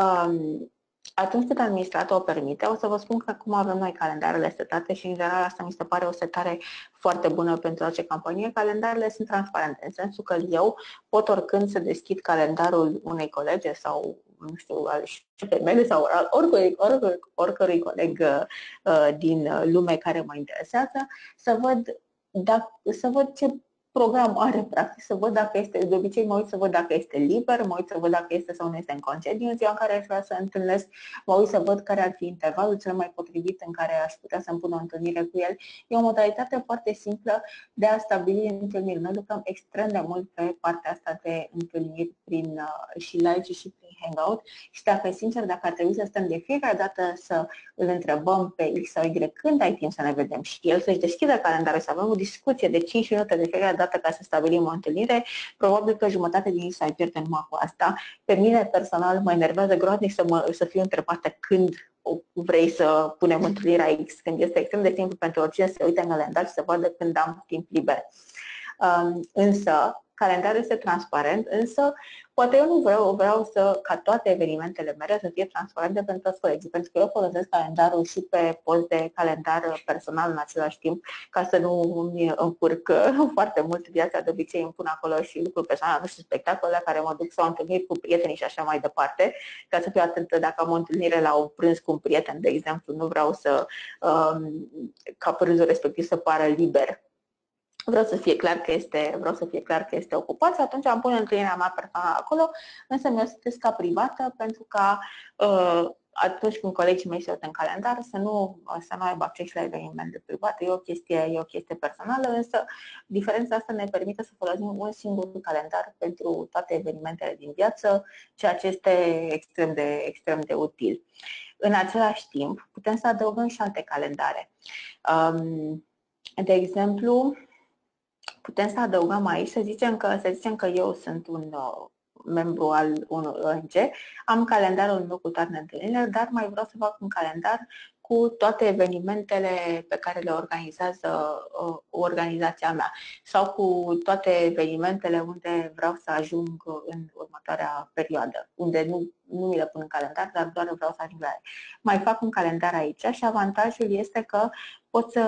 um, atunci când administratorul o permite, o să vă spun că cum avem noi calendarele setate și în general asta mi se pare o setare foarte bună pentru orice companie. Calendarele sunt transparente, în sensul că eu pot oricând să deschid calendarul unei colege sau nu știu, al șefei mele sau al oricărui, oricărui, oricărui coleg uh, din lume care mă interesează, să văd, dacă, să văd ce program are, practic, să văd dacă este, de obicei mă uit să văd dacă este liber, mă uit să văd dacă este sau nu este în concediu în ziua în care aș vrea să întâlnesc, mă uit să văd care ar fi intervalul cel mai potrivit în care aș putea să-mi pun o întâlnire cu el. E o modalitate foarte simplă de a stabili întâlniri. Noi lucrăm extrem de mult pe partea asta de întâlniri prin uh, și live și prin Hangout și dacă, sincer, dacă ar trebui să stăm de fiecare dată să îl întrebăm pe X sau Y când ai timp să ne vedem și el să-și deschidă calendarul, să avem o discuție de 5 minute de fiecare dată dată ca să stabilim o întâlnire, probabil că jumătate din ei s-ar pierde numai cu asta. Pe mine personal mă enervează groaznic să, mă, să fiu întrebată când vrei să punem întâlnirea X, când este extrem de simplu pentru oricine să uite în calendar și să vadă când am timp liber. Um, însă, calendarul este transparent, însă Poate eu nu vreau, vreau să, ca toate evenimentele mele să fie transparente pentru toți colegii, pentru că eu folosesc calendarul și pe post de calendar personal în același timp, ca să nu îmi încurc (laughs) foarte mult viața. De obicei îmi pun acolo și lucruri personale, nu știu, spectacole care mă duc sau întâlniri cu prietenii și așa mai departe, ca să fiu atentă dacă am o întâlnire la un prânz cu un prieten, de exemplu, nu vreau să um, ca prânzul respectiv să pară liber vreau să fie clar că este, vreau să fie clar că este ocupat și atunci am pune întâlnirea mea personală acolo, însă mi-o setez ca privată pentru ca uh, atunci când colegii mei se uită în calendar să nu, să nu aibă acces la evenimente private. E o chestie, e o chestie personală, însă diferența asta ne permite să folosim un singur calendar pentru toate evenimentele din viață, ceea ce este extrem de, extrem de util. În același timp, putem să adăugăm și alte calendare. Um, de exemplu, putem să adăugăm aici, să zicem că, să zicem că eu sunt un uh, membru al unui ONG, am calendarul meu cu toate întâlnirile, dar mai vreau să fac un calendar cu toate evenimentele pe care le organizează uh, organizația mea sau cu toate evenimentele unde vreau să ajung în următoarea perioadă, unde nu, nu mi le pun în calendar, dar doar vreau să ajung la ele. Mai fac un calendar aici și avantajul este că pot să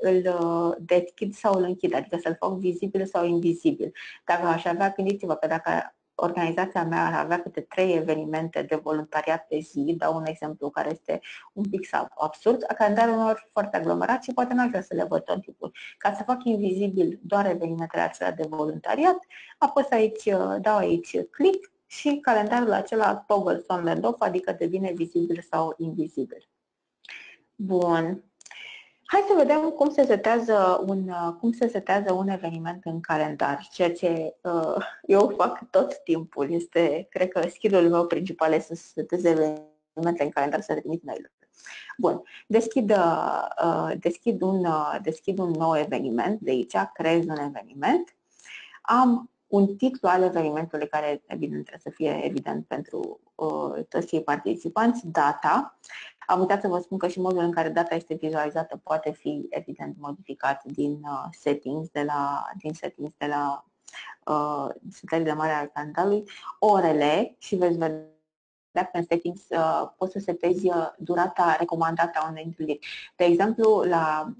îl uh, deschid sau îl închid, adică să-l fac vizibil sau invizibil. Dacă aș avea, gândiți-vă că dacă organizația mea ar avea câte trei evenimente de voluntariat pe zi, dau un exemplu care este un pic absurd, calendarul meu ar fi foarte aglomerat și poate n-aș vrea să le văd tot timpul. Ca să fac invizibil doar evenimentele acelea de voluntariat, apăs aici, uh, dau aici click și calendarul acela toggle on and off, adică devine vizibil sau invizibil. Bun. Hai să vedem cum se setează un, cum se setează un eveniment în calendar, ceea ce uh, eu fac tot timpul. Este, cred că skill meu principal este să setez evenimente în calendar, să trimit mail Bun, deschid, uh, deschid, un, uh, deschid un nou eveniment, de aici creez un eveniment. Am un titlu al evenimentului care, evident, trebuie să fie evident pentru uh, toți cei participanți, data. Am uitat să vă spun că și modul în care data este vizualizată poate fi, evident, modificat din uh, settings de la, din settings de la uh, setările de mare al calendarului, orele și veți vedea că în settings uh, poți să setezi uh, durata recomandată a unei întâlniri. De exemplu, la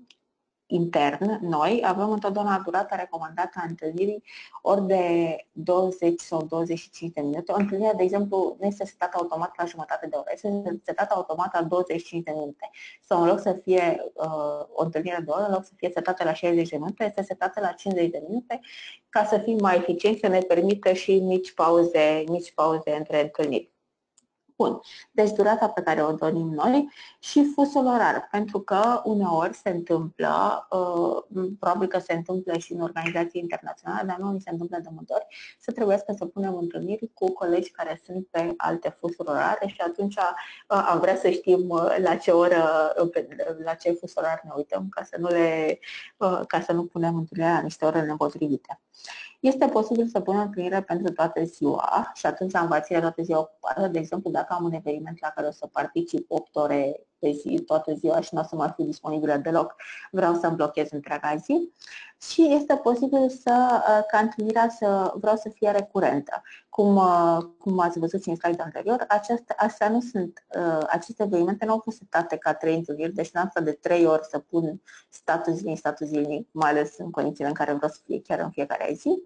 intern, noi avem întotdeauna durata recomandată a întâlnirii ori de 20 sau 25 de minute. O întâlnire, de exemplu, nu este setată automat la jumătate de oră, este setată automat la 25 de minute. Sau în loc să fie uh, o întâlnire de oră, în loc să fie setată la 60 de minute, este setată la 50 de minute ca să fim mai eficienți, să ne permită și mici pauze, mici pauze între întâlniri. Bun. Deci durata pe care o dorim noi și fusul orar, pentru că uneori se întâmplă, uh, probabil că se întâmplă și în organizații internaționale, dar nu se întâmplă de multe ori, să trebuie să punem întâlniri cu colegi care sunt pe alte fusuri orare și atunci uh, am vrea să știm uh, la ce oră, la ce fus orar ne uităm ca să nu, le, ca să nu punem întâlnirea la niște ore nepotrivite. Este posibil să pun întâlnire pentru toată ziua și atunci am va ține toată ziua ocupată. De exemplu, dacă am un eveniment la care o să particip 8 ore pe zi, toată ziua și nu o să mai fiu disponibilă deloc, vreau să-mi blochez întreaga zi. Și este posibil să, uh, ca întâlnirea să vreau să fie recurentă. Cum, uh, cum ați văzut în slide anterior, aceste, astea nu sunt, uh, aceste evenimente nu au fost setate ca trei întâlniri, deci n-am stat de trei ori să pun status zilnic, status zilnic, mai ales în condițiile în care vreau să fie chiar în fiecare zi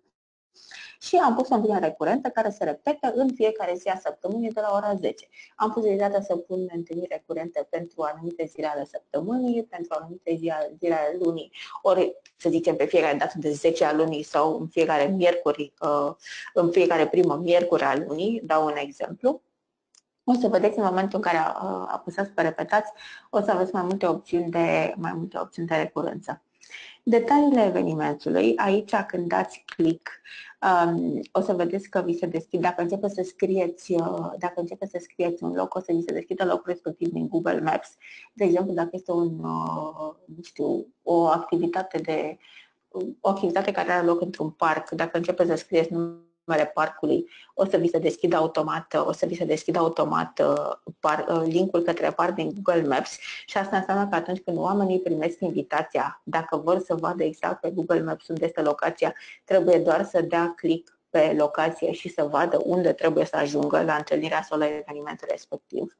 și am pus o întâlnire recurentă care se repetă în fiecare zi a săptămânii de la ora 10. Am pus posibilitatea să pun întâlniri recurente pentru anumite zile ale săptămânii, pentru anumite zile ale lunii, ori să zicem pe fiecare dată de 10 a lunii sau în fiecare miercuri, uh, în fiecare primă miercuri a lunii, dau un exemplu. O să vedeți în momentul în care uh, apăsați pe repetați, o să aveți mai multe opțiuni de, mai multe opțiuni de recurență. Detaliile evenimentului, aici când dați click, um, o să vedeți că vi se deschid, dacă începeți să scrieți, uh, dacă începeți să scrieți un loc, o să vi se deschidă locul respectiv din Google Maps. De exemplu, dacă este un, uh, nu știu, o activitate de o activitate care are loc într-un parc, dacă începeți să scrieți numele parcului, o să vi se deschidă automat, o să vi se deschidă automat uh, par, uh, linkul către parc din Google Maps și asta înseamnă că atunci când oamenii primesc invitația, dacă vor să vadă exact pe Google Maps unde este locația, trebuie doar să dea click pe locație și să vadă unde trebuie să ajungă la întâlnirea sau la evenimentul respectiv.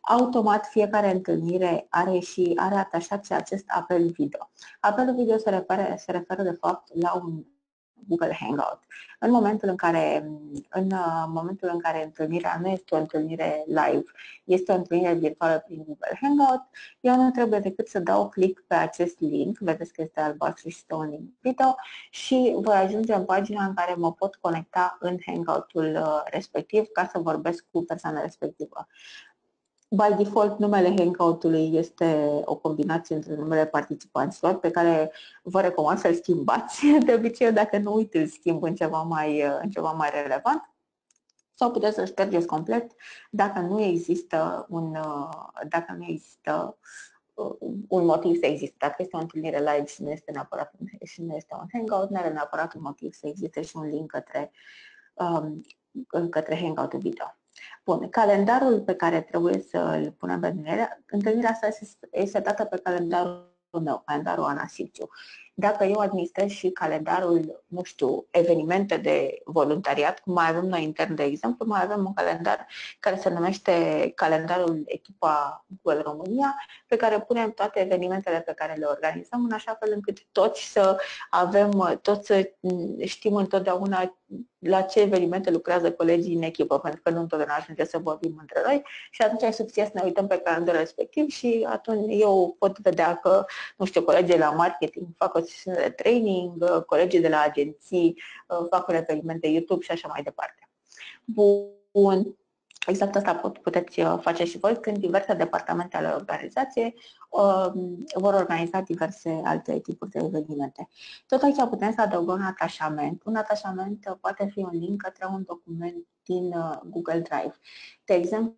Automat fiecare întâlnire are și are atașat și acest apel video. Apelul video se referă, se referă de fapt la un Google Hangout. În momentul în care, în uh, momentul în care întâlnirea nu este o întâlnire live, este o întâlnire virtuală prin Google Hangout, eu nu trebuie decât să dau click pe acest link, vedeți că este albastru și este un link video, și voi ajunge în pagina în care mă pot conecta în Hangout-ul uh, respectiv ca să vorbesc cu persoana respectivă. By default, numele Hangout-ului este o combinație între numele participanților pe care vă recomand să-l schimbați. (laughs) De obicei, dacă nu uit, îl schimb în ceva mai, în ceva mai relevant. Sau puteți să-l ștergeți complet dacă nu există un, dacă nu există un motiv să existe. Dacă este o întâlnire live și nu este neapărat un, și nu este un hangout, nu are neapărat un motiv să existe și un link către, um, către hangout video. Bun, calendarul pe care trebuie să îl punem pe întâlnire, întâlnirea asta este dată pe calendarul meu, calendarul Ana Sipciu. Dacă eu administrez și calendarul, nu știu, evenimente de voluntariat, cum mai avem noi intern, de exemplu, mai avem un calendar care se numește calendarul echipa Google România, pe care punem toate evenimentele pe care le organizăm, în așa fel încât toți să avem, toți să știm întotdeauna la ce evenimente lucrează colegii în echipă, pentru că nu întotdeauna ajunge să vorbim între noi și atunci e suficient să ne uităm pe calendarul respectiv și atunci eu pot vedea că, nu știu, colegii la marketing fac o sesiune de training, colegii de la agenții uh, fac un eveniment de YouTube și așa mai departe. Bun. Exact asta pot, puteți uh, face și voi când diverse departamente ale organizației uh, vor organiza diverse alte tipuri de evenimente. Tot aici putem să adăugăm un atașament. Un atașament uh, poate fi un link către un document din uh, Google Drive. De exemplu,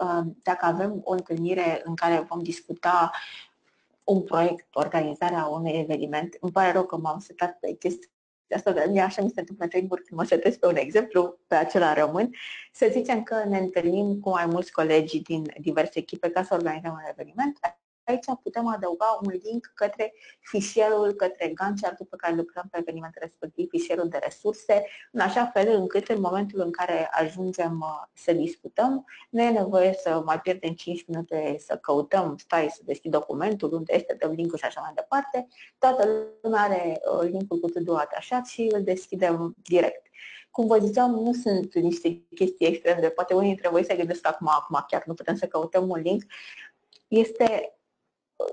uh, dacă avem o întâlnire în care vom discuta un proiect, organizarea unui eveniment, îmi pare rău că m-am setat pe chestii asta de mine așa mi se întâmplă în training când mă setez pe un exemplu, pe acela rămân. Să zicem că ne întâlnim cu mai mulți colegi din diverse echipe ca să organizăm un eveniment aici putem adăuga un link către fișierul, către Gantt chart pe care lucrăm pe evenimentul respectiv, fișierul de resurse, în așa fel încât în momentul în care ajungem uh, să discutăm, nu e nevoie să mai pierdem 5 minute să căutăm, stai să deschid documentul, unde este, dăm link și așa mai departe. Toată lumea are uh, linkul cu to atașat și îl deschidem direct cum vă ziceam, nu sunt niște chestii extrem de, poate unii dintre voi se gândesc acum, acum chiar nu putem să căutăm un link. Este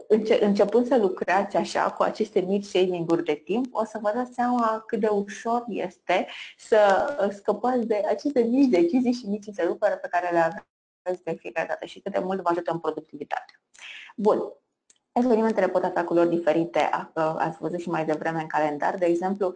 înce- începând să lucrați așa cu aceste mici saving-uri de timp, o să vă dați seama cât de ușor este să scăpați de aceste mici decizii și mici întreruperi pe care le aveți de fiecare dată și cât de mult vă ajută în productivitate. Bun. Evenimentele pot avea culori diferite, ați văzut și mai devreme în calendar. De exemplu,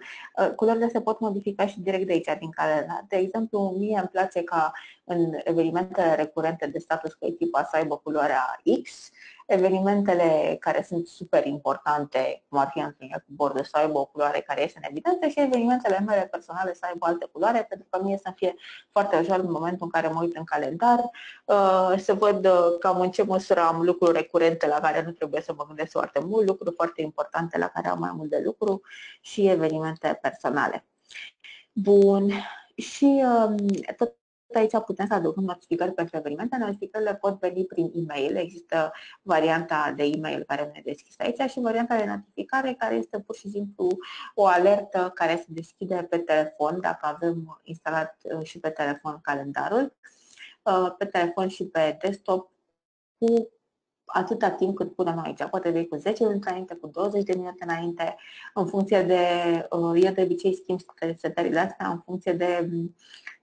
culorile se pot modifica și direct de aici, din calendar. De exemplu, mie îmi place ca în evenimentele recurente de status cu echipa să aibă culoarea X, evenimentele care sunt super importante, cum ar fi întâlnirea cu bordul, să aibă o culoare care este în evidență și evenimentele mele personale să aibă alte culoare, pentru că mie să fie foarte ușor în momentul în care mă uit în calendar, uh, să văd uh, cam în ce măsură am lucruri recurente la care nu trebuie să mă gândesc foarte mult, lucruri foarte importante la care am mai mult de lucru și evenimente personale. Bun. Și um, tot aici putem să adăugăm notificări pentru evenimente. Notificările pot veni prin e-mail. Există varianta de e-mail care ne deschis aici și varianta de notificare care este pur și simplu o alertă care se deschide pe telefon dacă avem instalat uh, și pe telefon calendarul, uh, pe telefon și pe desktop cu atâta timp cât punem aici. Poate vei cu 10 minute înainte, cu 20 de minute înainte, în funcție de, uh, eu de obicei schimb setările astea în funcție de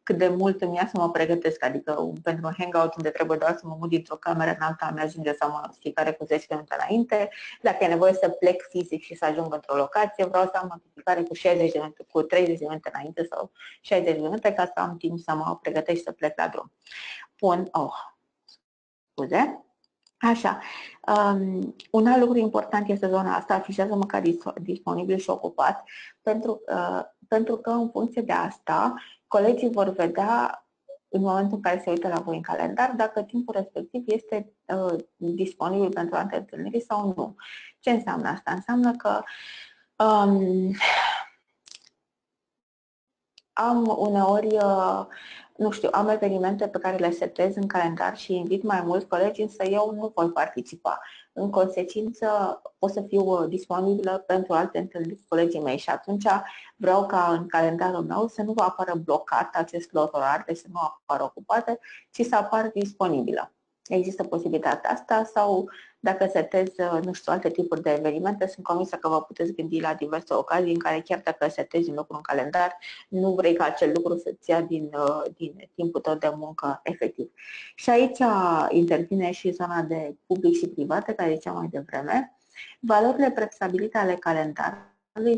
cât de mult îmi ia să mă pregătesc, adică pentru un hangout unde trebuie doar să mă mut dintr-o cameră în alta, mi ajunge să mă notificare cu 10 minute înainte. Dacă e nevoie să plec fizic și să ajung într-o locație, vreau să am notificare cu 60 de minute, cu 30 de minute înainte sau 60 de minute ca să am timp să mă pregătesc și să plec la drum. Pun, oh, scuze, Așa. Um, un alt lucru important este zona asta, afișează-mă ca disponibil și ocupat, pentru, uh, pentru că în funcție de asta, colegii vor vedea în momentul în care se uită la voi în calendar dacă timpul respectiv este uh, disponibil pentru alte întâlniri sau nu. Ce înseamnă asta? Înseamnă că um, am uneori, nu știu, am evenimente pe care le setez în calendar și invit mai mulți colegi, însă eu nu voi participa. În consecință, pot să fiu disponibilă pentru alte întâlniri cu colegii mei și atunci vreau ca în calendarul meu să nu vă apară blocat acest lot orar, deci să nu apară ocupate, ci să apară disponibilă. Există posibilitatea asta sau dacă setez, nu știu, alte tipuri de evenimente, sunt convinsă că vă puteți gândi la diverse ocazii în care chiar dacă setezi un lucru în calendar, nu vrei ca acel lucru să-ți ia din, din timpul tău de muncă efectiv. Și aici intervine și zona de public și private, care ziceam mai devreme. Valorile prestabilite ale calendarului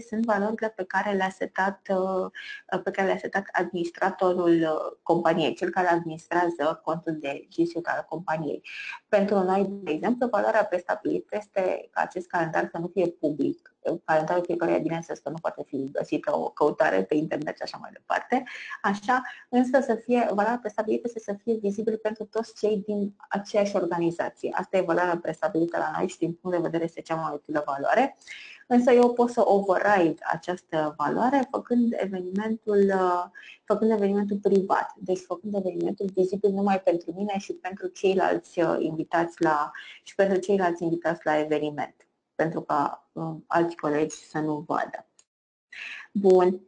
sunt valorile pe care le-a setat, uh, pe care le-a setat administratorul uh, companiei, cel care administrează contul de gestiune al companiei. Pentru noi, de exemplu, valoarea prestabilită este ca acest calendar să nu fie public. Calendarul fiecare, bineînțeles că nu poate fi găsită o căutare pe internet și așa mai departe, așa, însă să fie, valoarea prestabilită este să fie vizibil pentru toți cei din aceeași organizație. Asta e valoarea prestabilită la noi și din punct de vedere este cea mai utilă valoare însă eu pot să override această valoare făcând evenimentul, uh, făcând evenimentul privat, deci făcând evenimentul vizibil numai pentru mine și pentru ceilalți uh, invitați la, și pentru ceilalți invitați la eveniment, pentru ca uh, alți colegi să nu vadă. Bun.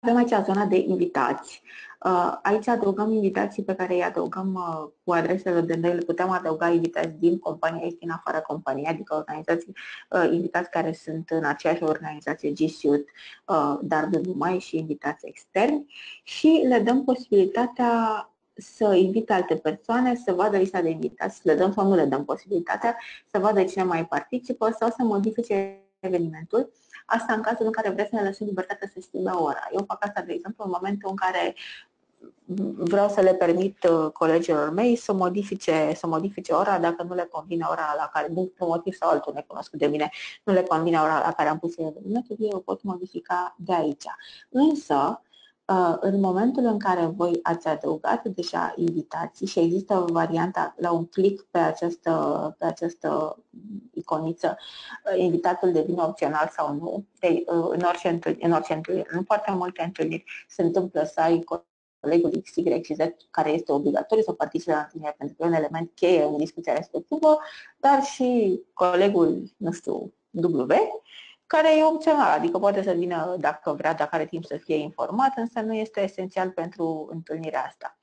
Avem aici zona de invitați. Uh, aici adăugăm invitații pe care îi adăugăm uh, cu adresele de mail. Putem adăuga invitați din compania și din afara companiei, adică organizații, uh, invitați care sunt în aceeași organizație G Suite, dar nu numai și invitați externi și le dăm posibilitatea să invite alte persoane, să vadă lista de invitați, le dăm sau nu le dăm posibilitatea, să vadă cine mai participă sau să modifice evenimentul. Asta în cazul în care vreți să ne lăsăm libertatea să schimbe ora. Eu fac asta, de exemplu, în momentul în care vreau să le permit uh, colegilor mei să modifice, să modifice ora dacă nu le convine ora la care, din un motiv sau altul necunoscut de mine, nu le convine ora la care am pus evenimentul, eu o pot modifica de aici. Însă, uh, în momentul în care voi ați adăugat deja invitații și există varianta la un click pe această, pe această iconiță, uh, invitatul devine opțional sau nu, în orice întâlnire, în orice întâlnire, în foarte multe întâlniri se întâmplă să ai colegul X, Y și Z, care este obligatoriu să participe la întâlnire pentru că e un element cheie în discuția respectivă, dar și colegul, nu știu, W, care e opțional, adică poate să vină dacă vrea, dacă are timp să fie informat, însă nu este esențial pentru întâlnirea asta.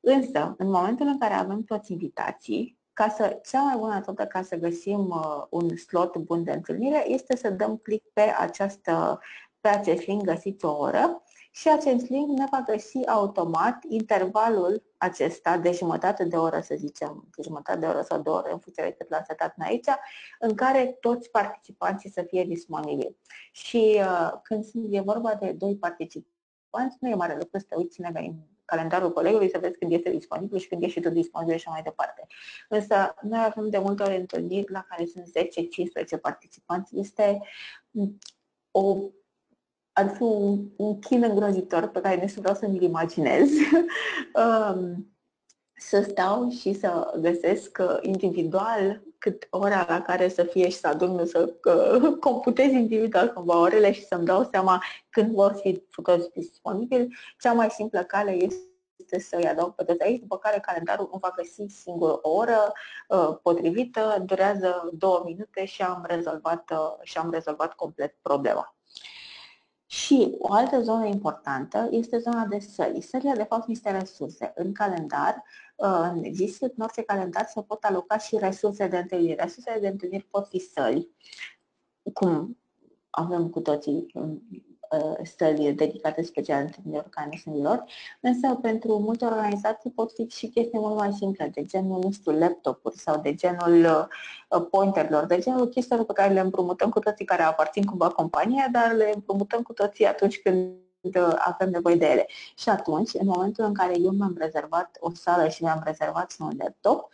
Însă, în momentul în care avem toți invitații, ca să, cea mai bună metodă ca să găsim uh, un slot bun de întâlnire este să dăm click pe, această, pe acest link găsiți o oră și acest link ne va găsi automat intervalul acesta de jumătate de oră, să zicem, de jumătate de oră sau de oră, în funcție de cât l-am setat aici, în care toți participanții să fie disponibili. Și uh, când e vorba de doi participanți, nu e mare lucru să te uiți în calendarul colegului să vezi când este disponibil și când ești și tu disponibil și mai departe. Însă noi avem de multe ori întâlniri la care sunt 10-15 participanți. Este o ar fi un, un chin îngrozitor pe care nu vreau să mi-l imaginez. (laughs) um, să stau și să găsesc uh, individual cât ora la care să fie și să adun, să uh, (laughs) computez individual cumva orele și să-mi dau seama când vor fi toți disponibili. Cea mai simplă cale este să-i adaug pe toți aici, după care calendarul îmi va găsi singur o oră uh, potrivită, durează două minute și am rezolvat, uh, și am rezolvat complet problema. Și o altă zonă importantă este zona de săli. Sălile, de fapt, niște resurse. În calendar, uh, în G în orice calendar se pot aloca și resurse de întâlniri. Resursele de întâlniri pot fi săli, cum avem cu toții Uh, stări dedicate special întâlnirilor organizațiilor, însă pentru multe organizații pot fi și chestii mult mai simple, de genul, nu știu, laptopuri sau de genul uh, pointerilor, de genul chestiilor pe care le împrumutăm cu toții care aparțin cumva compania, dar le împrumutăm cu toții atunci când uh, avem nevoie de ele. Și atunci, în momentul în care eu mi-am rezervat o sală și mi-am rezervat un laptop,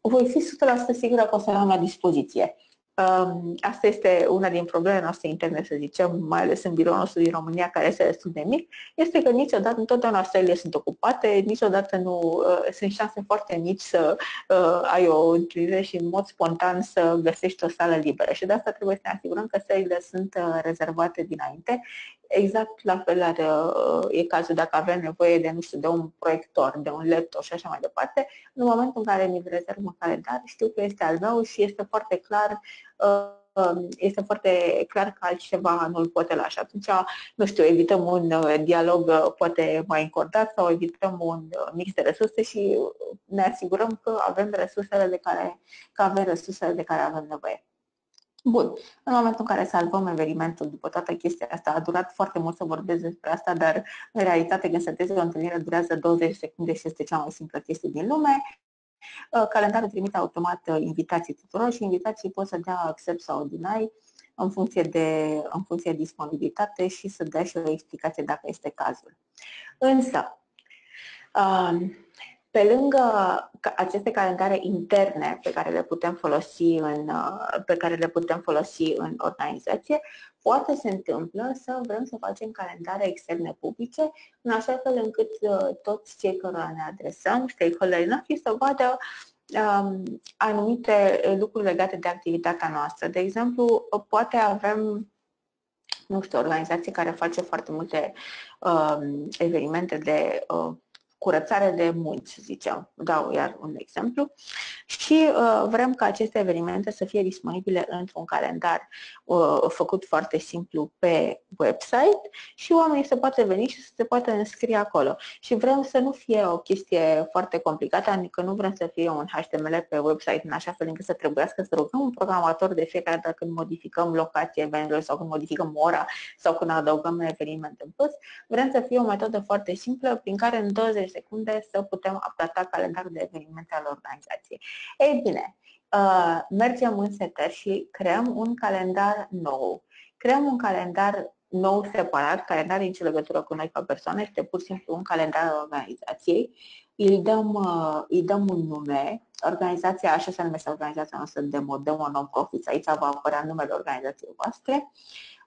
voi fi 100% sigură că o să l am la dispoziție. Um, asta este una din problemele noastre interne, să zicem, mai ales în biroul nostru din România, care este destul de mic, este că niciodată, întotdeauna sălile sunt ocupate, niciodată nu uh, sunt șanse foarte mici să uh, ai o întâlnire și în mod spontan să găsești o sală liberă. Și de asta trebuie să ne asigurăm că sălile sunt uh, rezervate dinainte exact la fel are, uh, e cazul dacă avem nevoie de, nu știu, de un proiector, de un laptop și așa mai departe. În momentul în care mi rezerv un calendar, știu că este al meu și este foarte clar uh, Um, este foarte clar că altceva nu-l poate lua și atunci, nu știu, evităm un uh, dialog uh, poate mai încordat sau evităm un uh, mix de resurse și ne asigurăm că avem resursele de care, că avem resursele de care avem nevoie. Bun. În momentul în care salvăm evenimentul, după toată chestia asta, a durat foarte mult să vorbesc despre asta, dar în realitate când setezi o întâlnire durează 20 secunde și este cea mai simplă chestie din lume. Uh, calendarul trimite automat uh, invitații tuturor și invitații pot să dea accept sau deny în funcție de, în funcție de disponibilitate și să dea și o explicație dacă este cazul. Însă, um, pe lângă aceste calendare interne pe care le putem folosi în, uh, pe care le putem folosi în organizație, poate se întâmplă să vrem să facem calendare externe publice, în așa fel încât uh, toți cei care ne adresăm, stakeholderii noștri, să vadă um, anumite lucruri legate de activitatea noastră. De exemplu, poate avem nu știu, organizație care face foarte multe um, evenimente de uh, curățare de munți, să zicem, dau iar un exemplu, și uh, vrem ca aceste evenimente să fie disponibile într-un calendar uh, făcut foarte simplu pe website și oamenii să poată veni și să se poată înscrie acolo. Și vrem să nu fie o chestie foarte complicată, adică nu vrem să fie un HTML pe website în așa fel încât să trebuiască să rugăm un programator de fiecare dată când modificăm locația evenimentelor sau când modificăm ora sau când adăugăm un eveniment în plus. Vrem să fie o metodă foarte simplă prin care în 20 secunde să putem updata calendarul de evenimente al organizației. Ei bine, uh, mergem în setări și creăm un calendar nou. Creăm un calendar nou separat, care nu are nicio legătură cu noi ca persoană, este pur și simplu un calendar al organizației. Îi dăm, uh, îi dăm un nume, organizația, așa se numește organizația noastră Demo, Demo Non-Profits, aici va apărea numele organizației voastre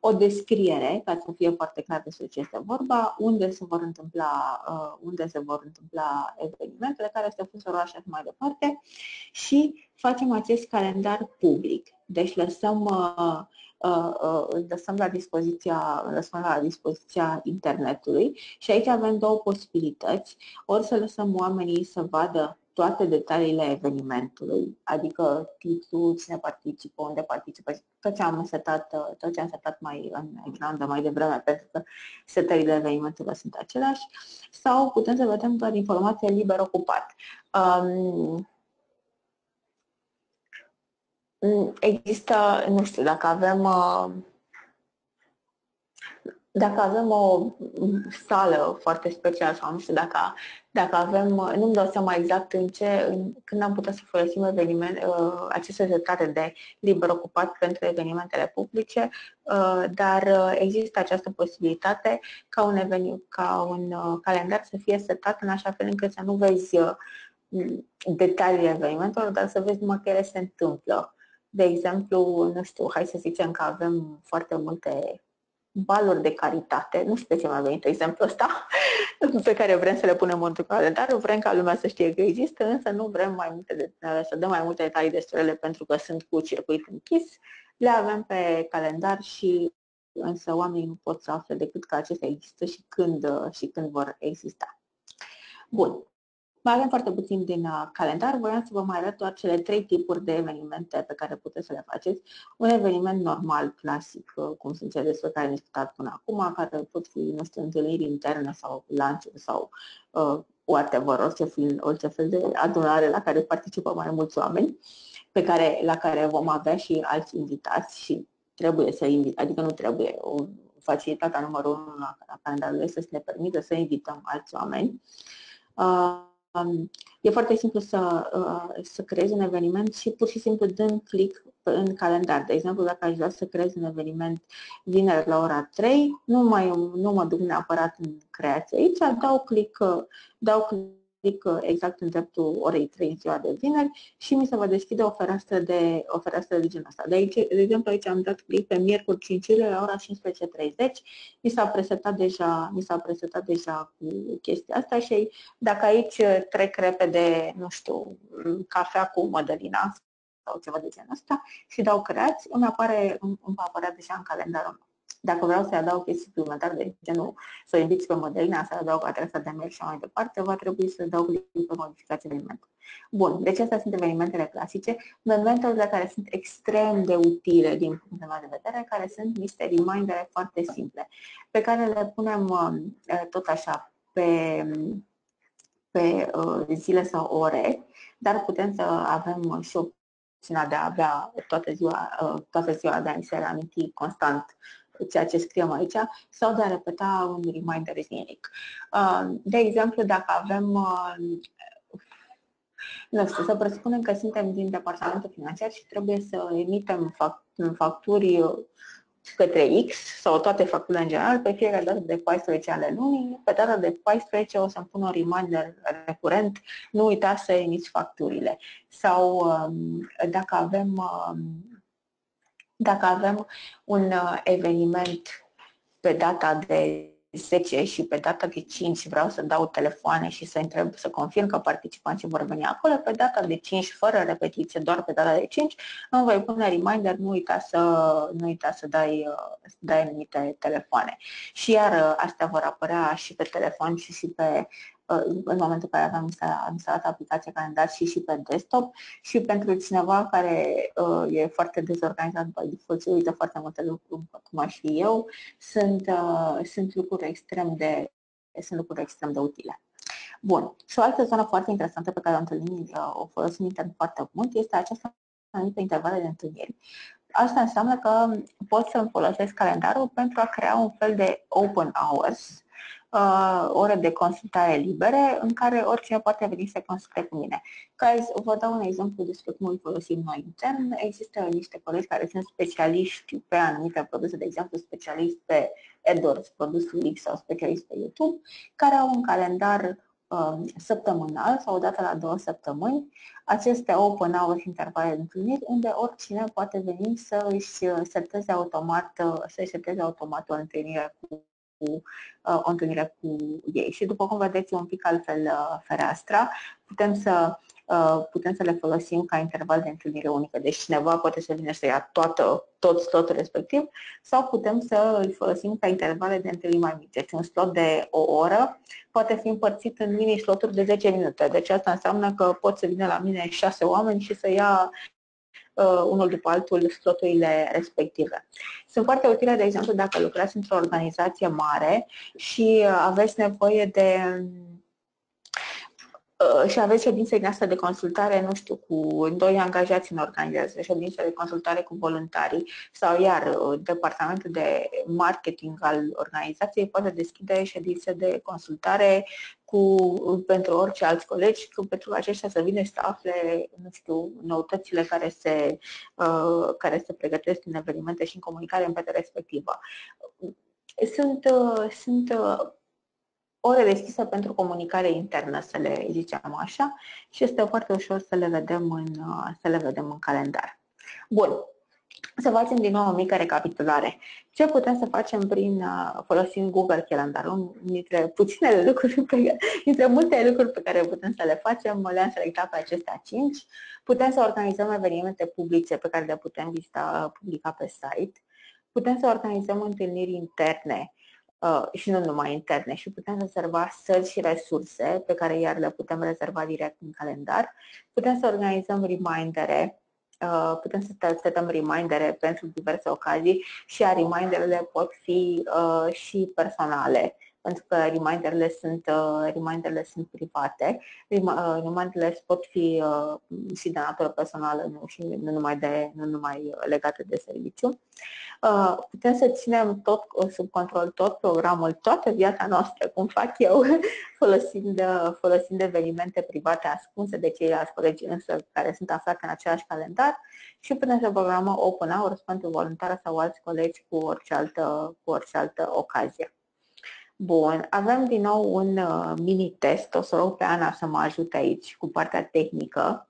o descriere, ca să fie foarte clar despre ce este vorba, unde se vor întâmpla, uh, unde se vor întâmpla evenimentele, care este funcția lor și mai departe și facem acest calendar public. Deci lăsăm, uh, uh, uh, lăsăm, la dispoziția, lăsăm la dispoziția internetului și aici avem două posibilități. Ori să lăsăm oamenii să vadă toate detaliile evenimentului, adică titlul, cine participă, unde participă, tot ce am setat, tot ce am setat mai în ecran mai devreme, pentru că setările evenimentului sunt aceleași, sau putem să vedem doar informație liber ocupat. Um, există, nu știu, dacă avem uh, dacă avem o sală foarte specială sau nu știu dacă, dacă avem, nu-mi dau seama exact în ce, în, când am putea să folosim eveniment, uh, aceste setare de liber ocupat pentru evenimentele publice, uh, dar uh, există această posibilitate ca un, eveni, ca un calendar să fie setat în așa fel încât să nu vezi detaliile evenimentelor, dar să vezi numai că ele se întâmplă. De exemplu, nu știu, hai să zicem că avem foarte multe baluri de caritate, nu știu de ce mi-a venit exemplul ăsta, (laughs) pe care vrem să le punem într-un calendar, vrem ca lumea să știe că există, însă nu vrem mai multe de, să dăm mai multe detalii despre ele pentru că sunt cu circuit închis, le avem pe calendar și însă oamenii nu pot să afle decât că acestea există și când, și când vor exista. Bun. Mai avem foarte puțin din uh, calendar, voiam să vă mai arăt doar cele trei tipuri de evenimente pe care puteți să le faceți. Un eveniment normal, clasic, uh, cum sunt cele despre care am discutat până acum, care pot fi, nu știu, întâlniri interne sau lunch sau uh, whatever, orice fel, orice fel de adunare la care participă mai mulți oameni, pe care, la care vom avea și alți invitați și trebuie să invit, adică nu trebuie, o facilitatea numărul unu la calendarul este să ne permită să invităm alți oameni. Uh, E foarte simplu să, uh, să creezi un eveniment și pur și simplu dând click în calendar. De exemplu, dacă aș vrea să creez un eveniment vineri la ora 3, nu, mai, nu mă duc neapărat în creație aici, dau click, dau click click exact în dreptul orei 3 în ziua de vineri și mi se va deschide o fereastră de, o fereastră de genul ăsta. De, aici, de exemplu, aici am dat click pe miercuri 5 iulie la ora 15.30. Mi s-a presetat deja, mi s-a presetat deja cu chestia asta și dacă aici trec repede, nu știu, cafea cu mădălina sau ceva de genul ăsta și dau creați, îmi, apare, îmi va apărea deja în calendarul meu. Dacă vreau să adaug chestii suplimentare, de genul să o inviți pe Modelina, să adaug adresa de mail și mai departe, va trebui să adaug link pe modificație eveniment. Bun, deci astea sunt evenimentele clasice, evenimentele care sunt extrem de utile din punctul meu de vedere, care sunt niște remindere foarte simple, pe care le punem uh, tot așa pe, pe uh, zile sau ore, dar putem să avem și opțiunea de a avea toată ziua, uh, toată ziua de a ni se reaminti constant ceea ce scriem aici, sau de a repeta un reminder zilnic. Uh, de exemplu, dacă avem uh, nu știu, să presupunem că suntem din departamentul financiar și trebuie să emitem facturi către X sau toate facturile în general pe fiecare dată de 14 ale lunii. Pe data de 14 o să-mi pun un reminder recurent, nu uita să emiți facturile. Sau um, dacă avem um, dacă avem un uh, eveniment pe data de 10 și pe data de 5 vreau să dau telefoane și să întreb, să confirm că participanții vor veni acolo, pe data de 5, fără repetiție, doar pe data de 5, îmi voi pune reminder, nu uita să, nu uita să dai, uh, să dai anumite telefoane. Și iar uh, astea vor apărea și pe telefon și, și pe în momentul în care aveam instalat, instalat aplicația calendar și și pe desktop și pentru cineva care uh, e foarte dezorganizat by default și uită foarte multe lucruri, cum aș fi eu, sunt, uh, sunt lucruri extrem de sunt lucruri extrem de utile. Bun. Și o altă zonă foarte interesantă pe care o întâlnim, uh, o folosim internet foarte mult, este această anumită intervale de întâlniri. Asta înseamnă că pot să-mi folosesc calendarul pentru a crea un fel de open hours uh, ore de consultare libere în care oricine poate veni să consulte cu mine. Ca vă dau un exemplu despre cum îl folosim noi intern. Există niște colegi care sunt specialiști pe anumite produse, de exemplu specialiști pe AdWords, produsul X sau specialiști pe YouTube, care au un calendar um, săptămânal sau o dată la două săptămâni, aceste open hours intervale de întâlniri, unde oricine poate veni să își seteze automat, să își seteze automat o întâlnire cu cu uh, o întâlnire cu ei. Și după cum vedeți, un pic altfel uh, fereastra, putem să, uh, putem să le folosim ca interval de întâlnire unică. Deci cineva poate să vină să ia toată, tot slotul respectiv sau putem să îl folosim ca intervale de întâlnire mai mici. Deci un slot de o oră poate fi împărțit în mini sloturi de 10 minute. Deci asta înseamnă că pot să vină la mine 6 oameni și să ia uh, unul după altul sloturile respective. Sunt foarte utile, de exemplu, dacă lucrați într-o organizație mare și aveți nevoie de uh, și aveți ședințe din asta de consultare, nu știu, cu doi angajați în organizație, ședințe de consultare cu voluntarii sau iar uh, departamentul de marketing al organizației poate deschide ședințe de consultare cu, pentru orice alți colegi, cu, pentru că aceștia să vină și să afle, nu știu, noutățile care se, uh, care se pregătesc în evenimente și în comunicare în perioada respectivă. Sunt, uh, sunt uh, ore deschise pentru comunicare internă, să le zicem așa, și este foarte ușor să le vedem în, uh, să le vedem în calendar. Bun, să facem din nou o mică recapitulare. Ce putem să facem prin uh, folosind Google Calendar? Un dintre puținele lucruri, pe, dintre multe lucruri pe care putem să le facem, le-am selectat pe acestea 5. Putem să organizăm evenimente publice pe care le putem vizita, publica pe site. Putem să organizăm întâlniri interne uh, și nu numai interne și putem rezerva săli și resurse pe care iar le putem rezerva direct în calendar. Putem să organizăm remindere Uh, putem să setăm remindere pentru diverse ocazii și a reminderele pot fi uh, și personale pentru că reminderele sunt, uh, reminderele sunt private. Reminderele pot fi și de natură personală, nu, și nu numai, de, nu numai legate de serviciu. Uh, putem să ținem tot sub control, tot programul, toată viața noastră, cum fac eu, (laughs) folosind, folosind evenimente private ascunse de ceilalți colegi însă care sunt aflate în același calendar și putem să programăm open hours pentru voluntari sau alți colegi cu orice altă, cu orice altă ocazie. Bun, avem din nou un uh, mini-test, o să rog pe Ana să mă ajute aici cu partea tehnică,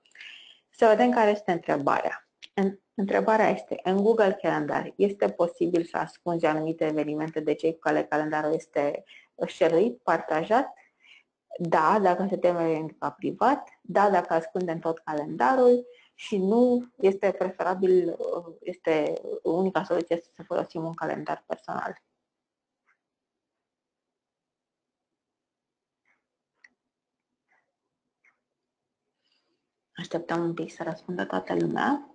să vedem care este întrebarea. Întrebarea este, în Google Calendar este posibil să ascunzi anumite evenimente de cei cu care calendarul este șeruit, partajat? Da, dacă se teme ca privat, da, dacă ascundem tot calendarul și nu este preferabil, este unica soluție să folosim un calendar personal. Așteptăm un pic să răspundă toată lumea.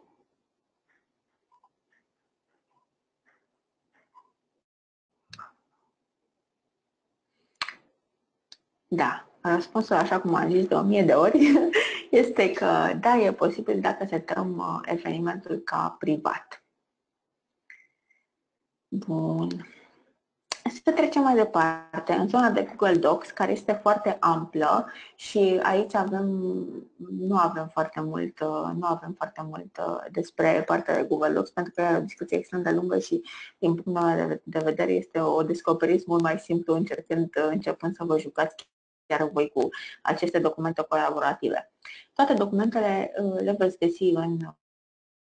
Da, răspunsul, așa cum am zis de o mie de ori, (laughs) este că da, e posibil dacă setăm uh, evenimentul ca privat. Bun. Să trecem mai departe, în zona de Google Docs, care este foarte amplă și aici avem, nu avem foarte mult, nu avem foarte mult despre partea de Google Docs, pentru că e o discuție extrem de lungă și din punctul meu de vedere este o descoperire mult mai simplu încercând, începând să vă jucați chiar voi cu aceste documente colaborative. Toate documentele uh, le veți găsi în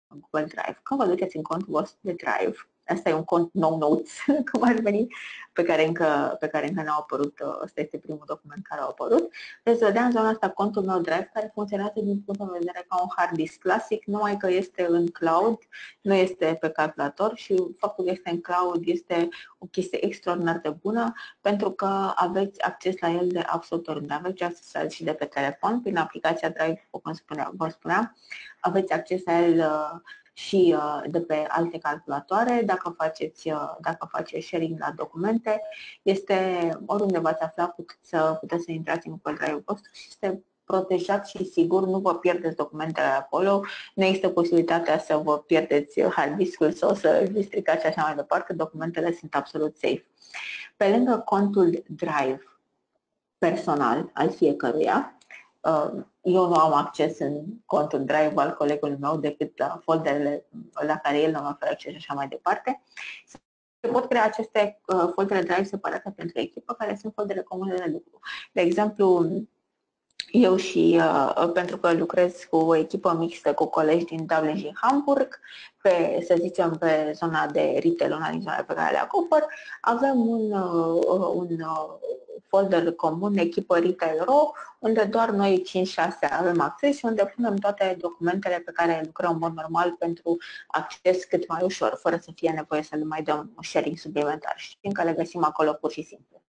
Google Drive. Când vă duceți în contul vostru de Drive, Asta e un cont nou notes, (laughs) cum ar veni, pe care încă, pe care încă n-au apărut, ăsta este primul document care a apărut. Veți vedea în zona asta contul meu Drive, care funcționează din punctul de vedere ca un hard disk clasic, numai că este în cloud, nu este pe calculator și faptul că este în cloud este o chestie extraordinar de bună, pentru că aveți acces la el de absolut oriunde. Aveți acces și de pe telefon, prin aplicația Drive, cum spuneam, vă spuneam, aveți acces la el uh, și uh, de pe alte calculatoare. Dacă faceți, uh, dacă faceți sharing la documente, este oriunde v-ați afla puteți să, puteți să intrați în Google Drive vostru și este protejat și sigur, nu vă pierdeți documentele acolo, nu există posibilitatea să vă pierdeți hard disk-ul sau să vi stricați și așa mai departe, documentele sunt absolut safe. Pe lângă contul Drive personal al fiecăruia, uh, eu nu am acces în contul Drive al colegului meu decât la folderele la care el nu mă oferă acces și așa mai departe. Se pot crea aceste uh, foldere Drive separate pentru echipă, care sunt foldere comune de lucru. De exemplu, eu și uh, pentru că lucrez cu o echipă mixtă cu colegi din Dublin și Hamburg, pe, să zicem, pe zona de retail, una din zonele pe care le acopăr, avem un, uh, un uh, folder comun, echipă Retail.ro, unde doar noi 5-6 avem acces și unde punem toate documentele pe care lucrăm în mod normal pentru acces cât mai ușor, fără să fie nevoie să le mai dăm sharing suplimentar. Știm că le găsim acolo pur și simplu.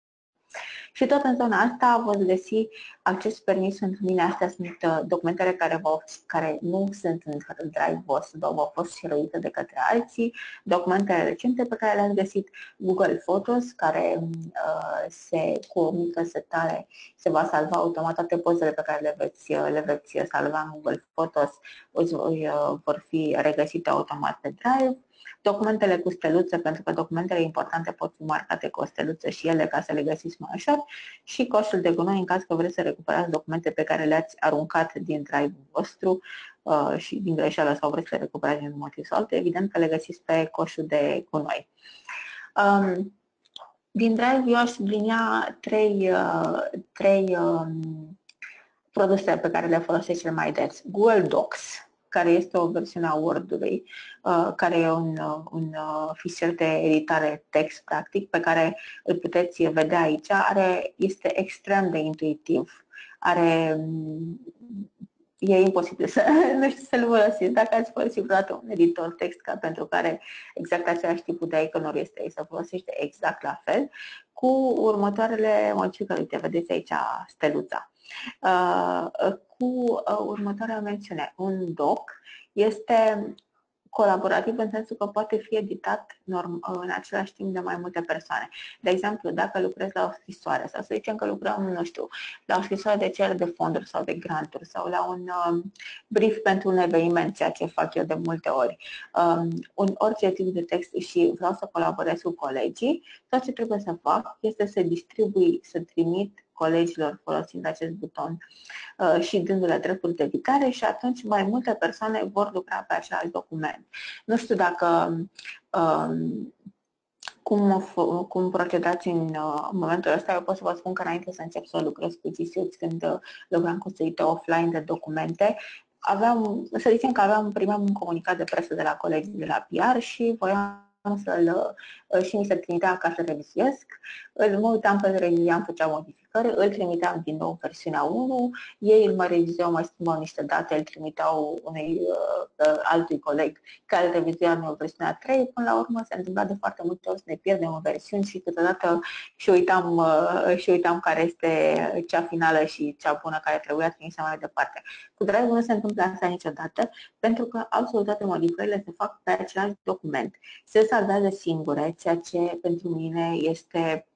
Și tot în zona asta veți găsi acces permis în mine. Astea sunt uh, documentele care, vă, care nu sunt în drive vostru, dar v-au fost șeruite de către alții, documentele recente pe care le-ați găsit, Google Photos, care uh, se, cu o mică setare se va salva automat toate pozele pe care le veți, uh, le veți salva în Google Photos, uh, vor fi regăsite automat pe Drive documentele cu steluțe, pentru că documentele importante pot fi marcate cu o steluță și ele ca să le găsiți mai ușor și coșul de gunoi în caz că vreți să recuperați documente pe care le-ați aruncat din drive-ul vostru uh, și din greșeală sau vreți să le recuperați din motiv sau altul, evident că le găsiți pe coșul de gunoi. Um, din Drive eu aș sublinia trei, uh, trei um, produse pe care le folosesc cel mai des. Google Docs, care este o versiune a Word-ului, uh, care e un, uh, un uh, fișier de editare text, practic, pe care îl puteți vedea aici. Are, este extrem de intuitiv. Are mm, e imposibil să (laughs) nu știu să-l folosiți. Dacă ați folosit vreodată un editor text ca pentru care exact același tipul de iconuri este să folosește exact la fel, cu următoarele modificări. Uite, vedeți aici steluța. Uh, cu uh, următoarea mențiune. Un doc este colaborativ în sensul că poate fi editat norm, în același timp de mai multe persoane. De exemplu, dacă lucrez la o scrisoare sau să zicem că lucrăm, nu știu, la o scrisoare de cerere de fonduri sau de granturi sau la un um, brief pentru un eveniment, ceea ce fac eu de multe ori, um, un orice tip de text și vreau să colaborez cu colegii, tot ce trebuie să fac este să distribui, să trimit colegilor folosind acest buton uh, și dându-le drepturi de editare și atunci mai multe persoane vor lucra pe același document. Nu știu dacă um, cum, cum procedați în, uh, în momentul ăsta, eu pot să vă spun că înainte să încep să lucrez cu G când uh, lucram cu site offline de documente, aveam, să zicem că aveam, primeam un comunicat de presă de la colegii de la PR și voiam să-l și mi se trimitea ca să revizuiesc. Îl mă uitam pe revizuiam, făceam modificări modificări, îl trimiteam din nou în versiunea 1, ei îl mai revizuiau, mai schimbau niște date, îl trimiteau unui uh, uh altui coleg care îl revizua în versiunea 3, până la urmă se întâmpla de foarte multe ori să ne pierdem în versiuni și câteodată și uitam, uh, și uitam care este cea finală și cea bună care trebuia trimisă mai departe. Cu Drive nu se întâmplă asta niciodată, pentru că absolut toate modificările se fac pe același document. Se salvează singure, ceea ce pentru mine este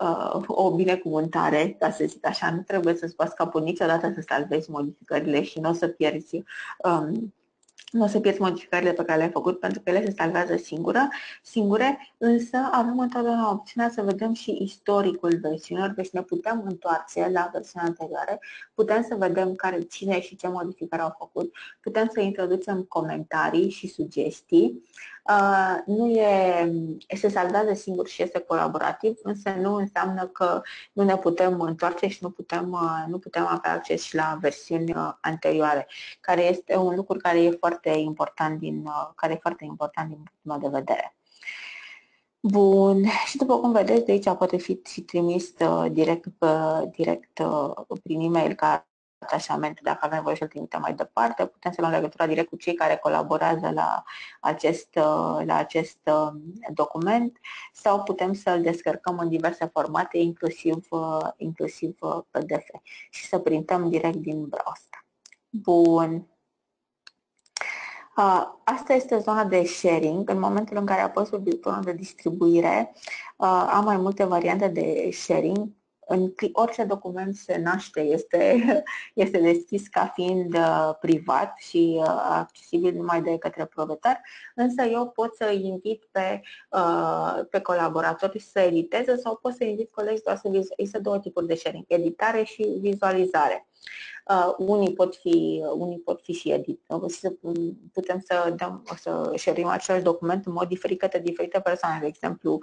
uh, o binecuvântare, ca să zic așa. Nu trebuie să-ți bați capul niciodată să salvezi modificările și nu o să pierzi um, nu o să pierzi modificările pe care le-ai făcut pentru că ele se salvează singură, singure, însă avem întotdeauna opțiunea să vedem și istoricul versiunilor, deci ne putem întoarce la versiunea anterioară, putem să vedem care, cine și ce modificări au făcut, putem să introducem comentarii și sugestii, Uh, nu e, se salvează singur și este colaborativ, însă nu înseamnă că nu ne putem întoarce și nu putem, uh, nu putem avea acces și la versiuni uh, anterioare, care este un lucru care e foarte important din, care e foarte important din punctul meu de vedere. Bun, și după cum vedeți, de aici poate fi și trimis direct, direct prin e-mail ca atașament, dacă avem nevoie să-l trimitem mai departe, putem să luăm legătura direct cu cei care colaborează la acest, la acest um, document sau putem să-l descărcăm în diverse formate, inclusiv, inclusiv PDF și să printăm direct din browser. Bun. Asta este zona de sharing. În momentul în care apăs pe butonul de distribuire, am mai multe variante de sharing în orice document se naște este, (laughs) este deschis ca fiind uh, privat și uh, accesibil numai de către proprietar, însă eu pot să invit pe, uh, pe colaboratori să editeze sau pot să invit colegi doar să există două tipuri de sharing, editare și vizualizare. Uh, unii pot fi, unii pot fi și edit. Putem să dăm, să share același document în mod diferit către diferite persoane. De exemplu,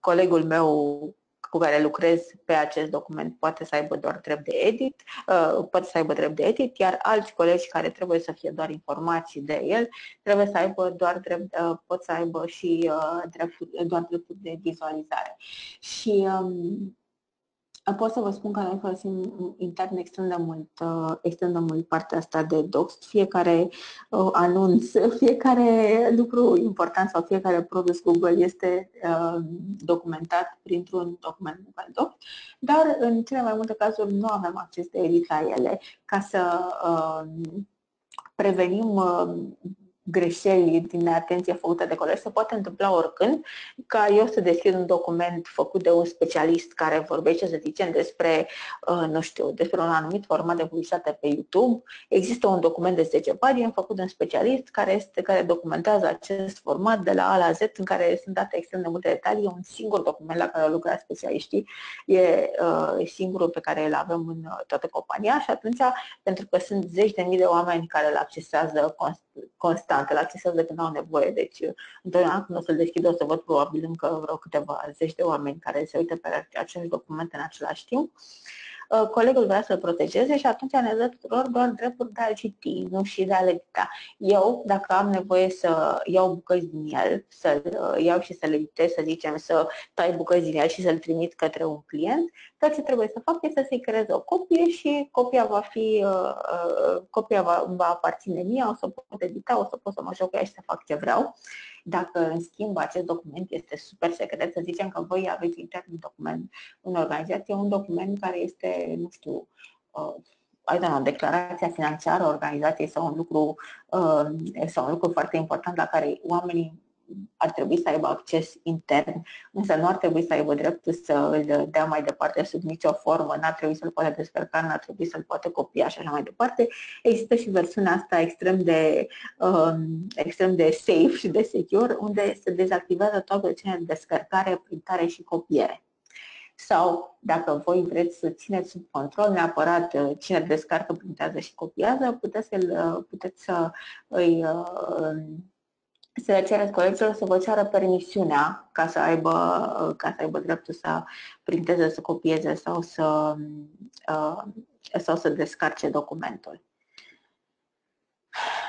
colegul meu cu care lucrez pe acest document poate să aibă doar drept de edit, uh, poate să aibă drept de edit, iar alți colegi care trebuie să fie doar informații de el, trebuie să aibă doar drept, uh, pot să aibă și uh, drept, doar drepturi de vizualizare. Și um, Pot să vă spun că noi folosim intern extrem de mult, uh, extrem de mult partea asta de docs. Fiecare uh, anunț, (laughs) fiecare lucru important sau fiecare produs Google este uh, documentat printr-un document Google Docs, dar în cele mai multe cazuri nu avem acces de edit la ele ca să prevenim greșeli din neatenție făcută de colegi se poate întâmpla oricând ca eu să deschid un document făcut de un specialist care vorbește, să zicem, despre, uh, nu știu, despre un anumit format de publicitate pe YouTube. Există un document de 10 pagini făcut de un specialist care, este, care documentează acest format de la A la Z în care sunt date extrem de multe detalii. E un singur document la care au lucrat specialiștii. E uh, singurul pe care îl avem în uh, toată compania și atunci, pentru că sunt zeci de mii de oameni care îl accesează constant, importante, la accesează când au nevoie. Deci, întotdeauna când o să-l deschid, o să văd probabil încă vreo câteva zeci de oameni care se uită pe acest document în același timp. Uh, colegul vrea să-l protejeze și atunci ne dă tuturor doar dreptul de a-l citi, nu și de a-l edita. Eu, dacă am nevoie să iau bucăți din el, să-l uh, iau și să-l editez, să zicem, să tai bucăți din el și să-l trimit către un client, tot ce trebuie să fac este să-i creez o copie și copia va fi, uh, uh, copia va, va aparține mie, o să pot edita, o să pot să mă joc ea și să fac ce vreau. Dacă, în schimb, acest document este super secret, să zicem că voi aveți intern un document în organizație, un document care este, nu știu, uh, I don't know, declarația financiară a organizației sau un lucru uh, sau un lucru foarte important la care oamenii ar trebui să aibă acces intern, însă nu ar trebui să aibă dreptul să îl dea mai departe sub nicio formă, n-ar trebui să-l poată descărca, n-ar trebui să-l poată copia și așa mai departe. Există și versiunea asta extrem de, um, extrem de safe și de secure, unde se dezactivează toate opțiunile de descărcare, printare și copiere sau dacă voi vreți să țineți sub control neapărat uh, cine descarcă, printează și copiază, puteți, să, uh, puteți să îi uh, să le cereți colegilor să vă ceară permisiunea ca să aibă, ca să aibă dreptul să printeze, să copieze sau să, uh, sau să descarce documentul.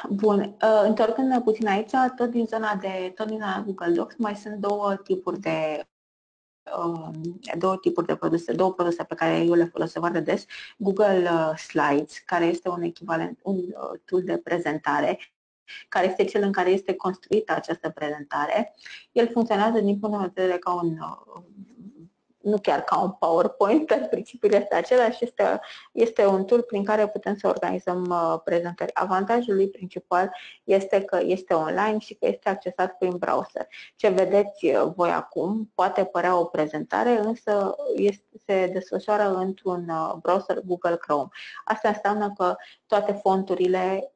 Bun, uh, întorcându-ne puțin aici, tot din zona de tot din zona Google Docs mai sunt două tipuri de um, două tipuri de produse, două produse pe care eu le folosesc foarte des. Google uh, Slides, care este un echivalent, un uh, tool de prezentare care este cel în care este construită această prezentare. El funcționează din punct de vedere ca un nu chiar ca un PowerPoint, dar principiul este același, este, este un tool prin care putem să organizăm uh, prezentări. Avantajul lui principal este că este online și că este accesat prin browser. Ce vedeți uh, voi acum poate părea o prezentare, însă este, se desfășoară într-un uh, browser Google Chrome. Asta înseamnă că toate fonturile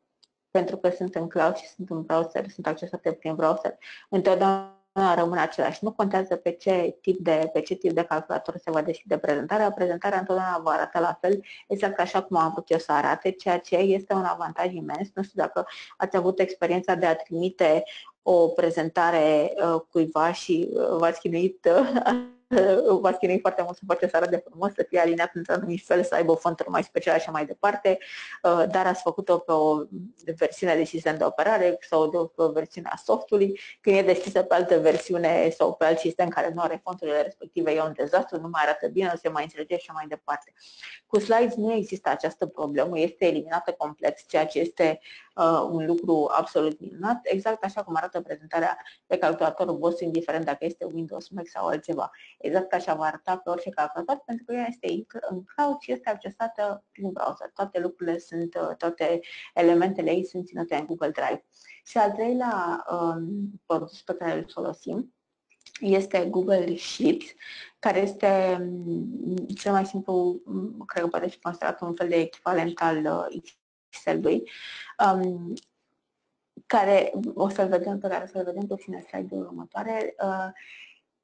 pentru că sunt în cloud și sunt în browser, sunt accesate prin browser, întotdeauna rămân același. Nu contează pe ce tip de, pe ce tip de calculator se va deschide prezentarea, prezentarea întotdeauna va arata la fel, exact așa cum am vrut eu să arate, ceea ce este un avantaj imens. Nu știu dacă ați avut experiența de a trimite o prezentare uh, cuiva și uh, v-ați chinuit uh, (laughs) va chinui foarte mult să face să arate frumos, să fie aliniat într-un anumit fel, să aibă fonturi mai speciale și mai departe, uh, dar ați făcut-o pe o versiune de sistem de operare sau de pe o versiune a softului. Când e deschisă pe altă versiune sau pe alt sistem care nu are fonturile respective, e un dezastru, nu mai arată bine, nu se mai înțelege și mai departe. Cu slides nu există această problemă, este eliminată complex, ceea ce este uh, un lucru absolut minunat, exact așa cum arată prezentarea pe calculatorul VOS, indiferent dacă este Windows, Mac sau altceva. Exact așa va arăta pe orice calculator, pentru că ea este în cloud și este accesată prin browser. Toate lucrurile sunt, uh, toate elementele ei sunt ținute în Google Drive. Și al treilea um, produs pe care îl folosim este Google Sheets, care este um, cel mai simplu, um, cred că poate fi considerat un fel de echivalent al uh, Excel-ului, um, care o să-l vedem, pe care o să-l vedem puțin în slide-ul următoare, uh,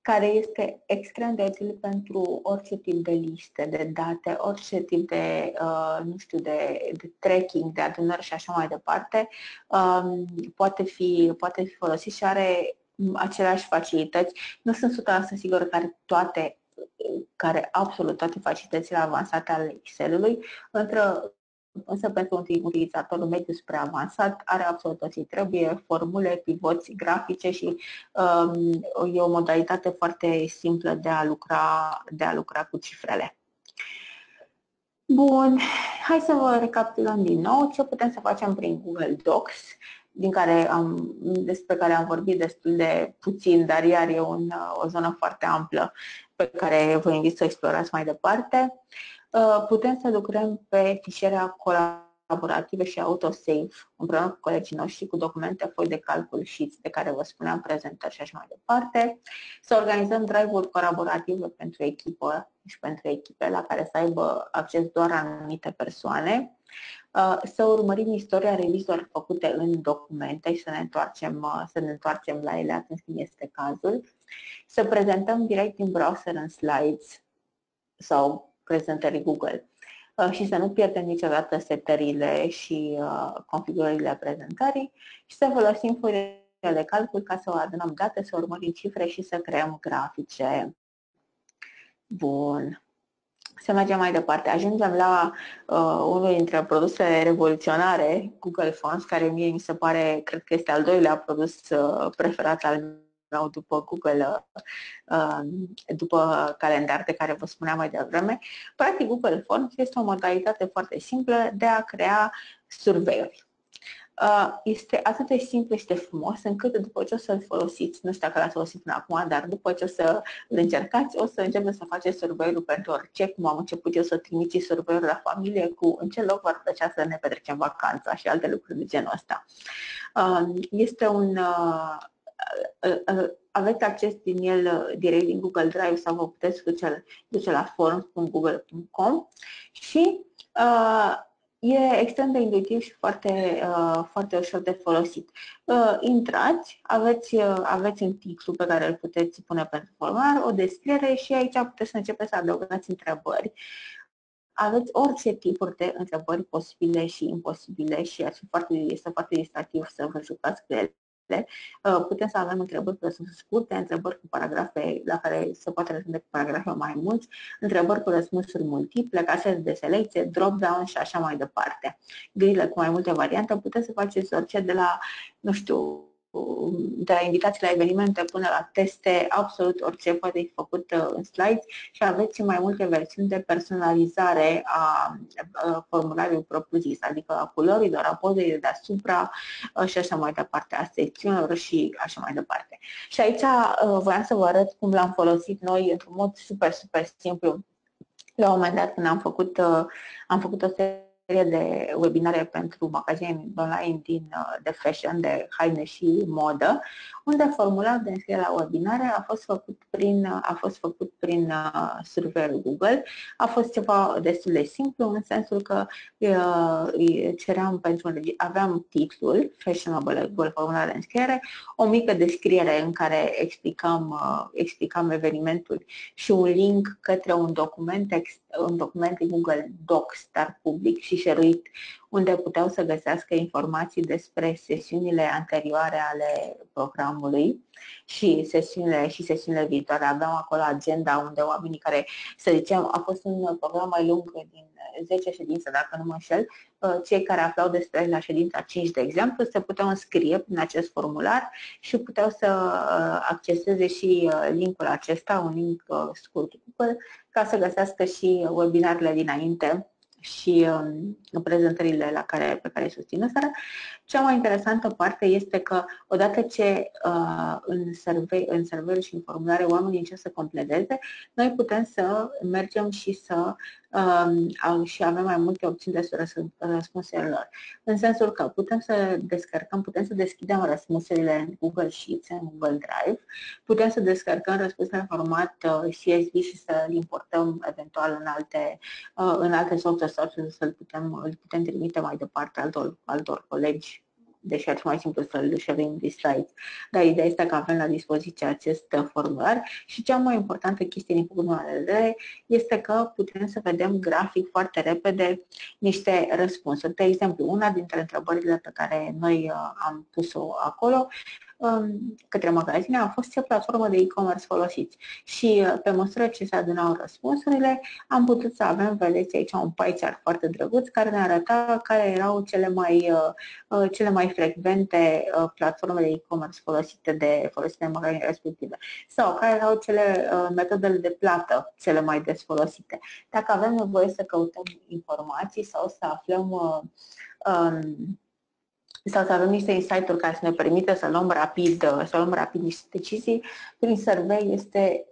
care este extrem de util pentru orice tip de liste de date, orice tip de, uh, nu știu, de, de tracking, de adunări și așa mai departe, um, poate, fi, poate fi folosit și are aceleași facilități. Nu sunt 100% sigură că are toate care absolut toate facilitățile avansate ale Excel-ului, între însă pentru un utilizator mediu spre avansat are absolut tot ce trebuie, formule, pivoți grafice și um, e o modalitate foarte simplă de a lucra, de a lucra cu cifrele. Bun, hai să vă recapitulăm din nou ce putem să facem prin Google Docs, din care am, despre care am vorbit destul de puțin, dar iar e un, o zonă foarte amplă pe care vă invit să explorați mai departe. Uh, putem să lucrăm pe fișiere colaborative și autosave împreună cu colegii noștri, cu documente, foi de calcul, și de care vă spuneam, prezentări și așa mai departe. Să organizăm drive-uri colaborative pentru echipă și pentru echipe la care să aibă acces doar anumite persoane. Uh, să urmărim istoria revizorilor făcute în documente și să ne întoarcem, uh, să ne întoarcem la ele atunci când este cazul. Să prezentăm direct din browser în slides sau prezentării Google uh, și să nu pierdem niciodată setările și uh, configurările prezentării și să folosim foile de calcul ca să adunăm date, să urmărim cifre și să creăm grafice. Bun. Să mergem mai departe. Ajungem la uh, unul dintre produsele revoluționare, Google Fonts, care mie mi se pare, cred că este al doilea produs uh, preferat al sau după Google, uh, după calendar de care vă spuneam mai devreme. Practic, Google Forms este o modalitate foarte simplă de a crea survey-uri. Uh, este atât de simplu și de frumos încât după ce o să-l folosiți, nu știu dacă l-ați folosit până acum, dar după ce o să îl încercați, o să începeți să faceți survey pentru orice, cum am început eu să trimiți survey la familie cu în ce loc v-ar plăcea să ne petrecem vacanța și alte lucruri de genul ăsta. Uh, este un aveți acces din el uh, direct din Google Drive sau vă puteți duce, duce la forms.google.com și uh, e extrem de intuitiv și foarte, uh, foarte ușor de folosit. Uh, intrați, aveți, uh, aveți un titlu pe care îl puteți pune pentru formar, o descriere și aici puteți să începeți să adăugați întrebări. Aveți orice tipuri de întrebări posibile și imposibile și ar fi foarte, este foarte distractiv să vă jucați cu ele Uh, putem să avem întrebări care sunt scurte, întrebări cu paragrafe la care se poate răspunde cu paragrafe mai mulți, întrebări cu răspunsuri multiple, casete de selecție, drop-down și așa mai departe. Grile cu mai multe variante, puteți să faceți orice de la, nu știu, de la invitații la evenimente până la teste, absolut orice poate fi făcut în slides și aveți mai multe versiuni de personalizare a formularului propriu-zis, adică a culorilor, a pozei deasupra și așa mai departe, a secțiunilor și așa mai departe. Și aici voiam să vă arăt cum l-am folosit noi într-un mod super, super simplu. La un moment dat, când am făcut, am făcut o serie serie de webinare pentru magazine online din, uh, de fashion, de haine și modă, unde formularul de înscriere la webinare a fost făcut prin, uh, a fost făcut prin uh, serverul Google. A fost ceva destul de simplu, în sensul că uh, ceream pentru aveam titlul Fashionable Google formular de înscriere, o mică descriere în care explicam, uh, explicam evenimentul și un link către un document, un document în Google Docs, dar public și șeruit, unde puteau să găsească informații despre sesiunile anterioare ale programului și sesiunile și sesiunile viitoare. Aveam acolo agenda unde oamenii care, să zicem, a fost un program mai lung din 10 ședințe, dacă nu mă înșel, uh, cei care aflau despre la ședința 5, de exemplu, se puteau înscrie prin acest formular și puteau să uh, acceseze și uh, linkul acesta, un link scurt Google, ca să găsească și webinarele dinainte și um, prezentările la care, pe care le susținuseră. Cea mai interesantă parte este că odată ce uh, în, survey, în survey și în formulare oamenii încep să completeze, noi putem să mergem și să uh, și avem mai multe opțiuni de răspunsurile lor. În sensul că putem să descărcăm, putem să deschidem răspunsurile în Google Sheets, în Google Drive, putem să descărcăm răspunsurile în format uh, CSV și să le importăm eventual în alte, uh, în alte software sources, să-l putem, îl putem trimite mai departe altor, altor colegi deși ar fi mai simplu să-l șerim de slides. Dar ideea este că avem la dispoziție acest formular și cea mai importantă chestie din punctul meu de vedere este că putem să vedem grafic foarte repede niște răspunsuri. De exemplu, una dintre întrebările pe care noi uh, am pus-o acolo către magazine a fost ce platformă de e-commerce folosiți. Și uh, pe măsură ce se adunau răspunsurile, am putut să avem, vedeți aici, un pie chart foarte drăguț care ne arăta care erau cele mai, uh, uh, cele mai frecvente platforme de e-commerce folosite de, folosite de magazine respective sau care erau cele metodele de plată cele mai des folosite. Dacă avem nevoie să căutăm informații sau să aflăm um, sau să avem niște insight-uri care să ne permită să luăm rapid, să luăm rapid niște decizii, prin survey este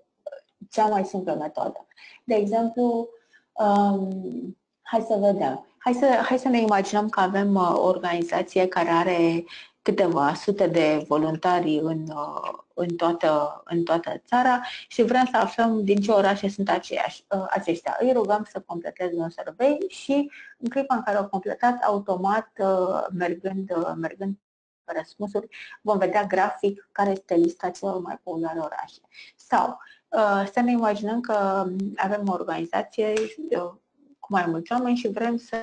cea mai simplă metodă. De exemplu, um, hai să vedem. Hai să, hai să ne imaginăm că avem uh, o organizație care are câteva sute de voluntari în, uh, în, toată, în toată țara și vrem să aflăm din ce orașe sunt aceiași, uh, aceștia. Îi rugăm să completeze un survey și în clipa în care au completat, automat, uh, mergând, mergând pe răspunsuri, vom vedea grafic care este lista celor mai populare orașe. Sau să ne imaginăm că avem o organizație cu mai mulți oameni și vrem să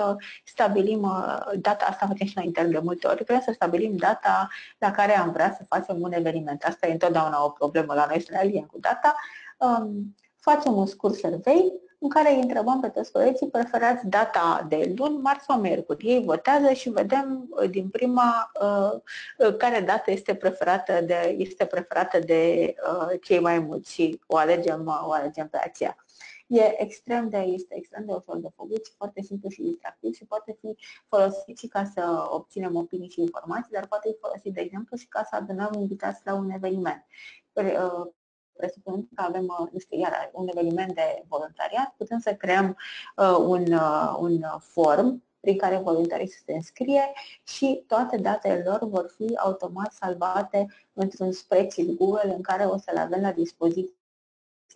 să stabilim uh, data, asta facem și la intern de multe ori, vrem să stabilim data la care am vrea să facem un eveniment. Asta e întotdeauna o problemă la noi să ne aliem cu data. Um, facem un scurt survey în care îi întrebăm pe toți colegii, preferați data de luni, marți sau miercuri. Ei votează și vedem uh, din prima uh, care dată este preferată de, este preferată de cei mai mulți și o alegem, o alegem pe aceea. E extrem de, este extrem de ușor de făcut, foarte simplu și distractiv și poate fi folosit și ca să obținem opinii și informații, dar poate fi folosit, de exemplu, și ca să adunăm invitați la un eveniment. Uh, presupunând că avem, uh, nu știu, iar un eveniment de voluntariat, putem să creăm uh, un, un form prin care voluntarii să se înscrie și toate datele lor vor fi automat salvate într-un spreadsheet Google în care o să le avem la dispoziție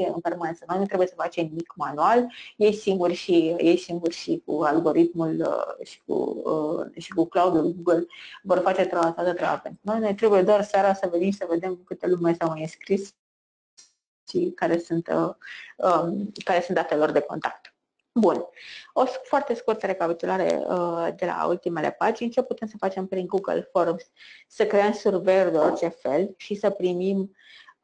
în permanență. Noi nu trebuie să facem nimic manual, ei singuri și, ei singuri și cu algoritmul uh, și cu, uh, și cu cloud-ul Google vor face treaba toată treaba pentru noi. Ne trebuie doar seara să venim să vedem câte lume s-au mai înscris și care sunt, uh, um, care sunt datele lor de contact. Bun. O foarte scurtă recapitulare uh, de la ultimele pagini. Ce putem să facem prin Google Forms? Să creăm survey de orice fel și să primim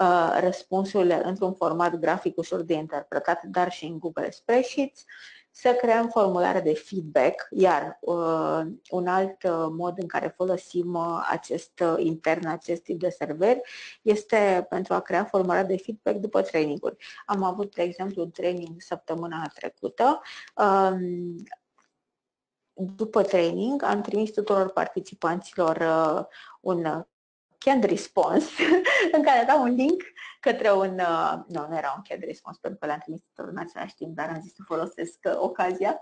Uh, răspunsurile într-un format grafic ușor de interpretat, dar și în Google Spreadsheets, să creăm formulare de feedback, iar uh, un alt uh, mod în care folosim uh, acest uh, intern, acest tip de server, este pentru a crea formulare de feedback după traininguri. Am avut, de exemplu, un training săptămâna trecută. Um, după training am trimis tuturor participanților uh, un canned response (laughs) în care era un link către un, uh, nu, nu era un canned response pentru că le-am trimis în același timp, dar am zis să folosesc uh, ocazia,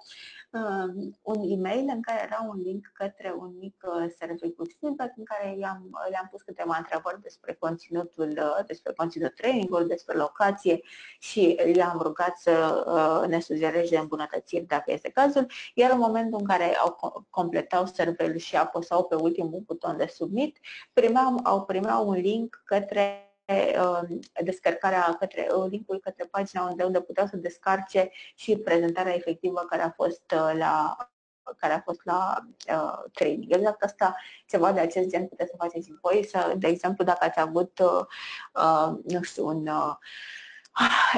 um, un e-mail în care era un link către un mic uh, survey cu feedback în care i-am, le-am pus câteva întrebări despre conținutul, despre conținutul training despre locație și i-am rugat să ne sugereze îmbunătățiri dacă este cazul, iar în momentul în care au completau survey-ul și apăsau pe ultimul buton de submit, primeam, au primeau un link către Um, descărcarea către uh, linkul către pagina unde, unde puteau să descarce și prezentarea efectivă care a fost uh, la care a fost la uh, training. Exact asta, ceva de acest gen puteți să faceți voi, să, de exemplu, dacă ați avut, uh, uh, nu știu, un uh,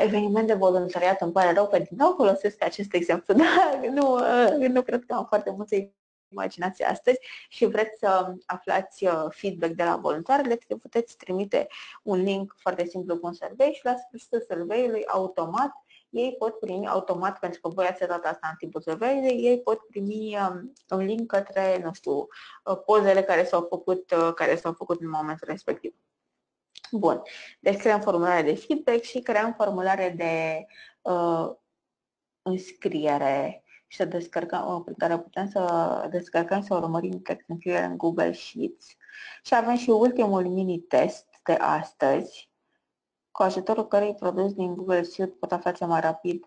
eveniment de voluntariat, îmi pare rău că din nou folosesc acest exemplu, (laughs) dar nu, uh, nu cred că am foarte multe imaginație astăzi și vreți să aflați uh, feedback de la voluntari, le puteți trimite un link foarte simplu cu un survey și la sfârșitul survey-ului automat ei pot primi automat, pentru că voi ați dat asta în timpul survey ei pot primi um, un link către, nu știu, uh, pozele care s-au făcut, uh, care s-au făcut în momentul respectiv. Bun. Deci creăm formulare de feedback și creăm formulare de uh, înscriere și să descărcăm, prin care putem să descărcăm să urmărim tehnicile în Google Sheets. Și avem și ultimul mini-test de astăzi, cu ajutorul cărui produs din Google Sheets pot face mai rapid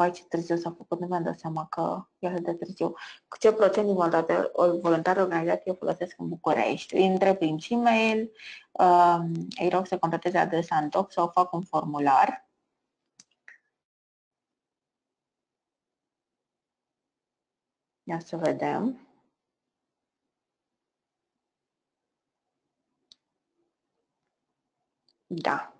Vai ce târziu s-a făcut, nu mi-am dat seama că e atât de târziu. Cu ce procent din voluntari organizați eu folosesc în București? Îi întreb prin Gmail, um, îi rog să completeze adresa în doc sau fac un formular Ia să vedem. Da.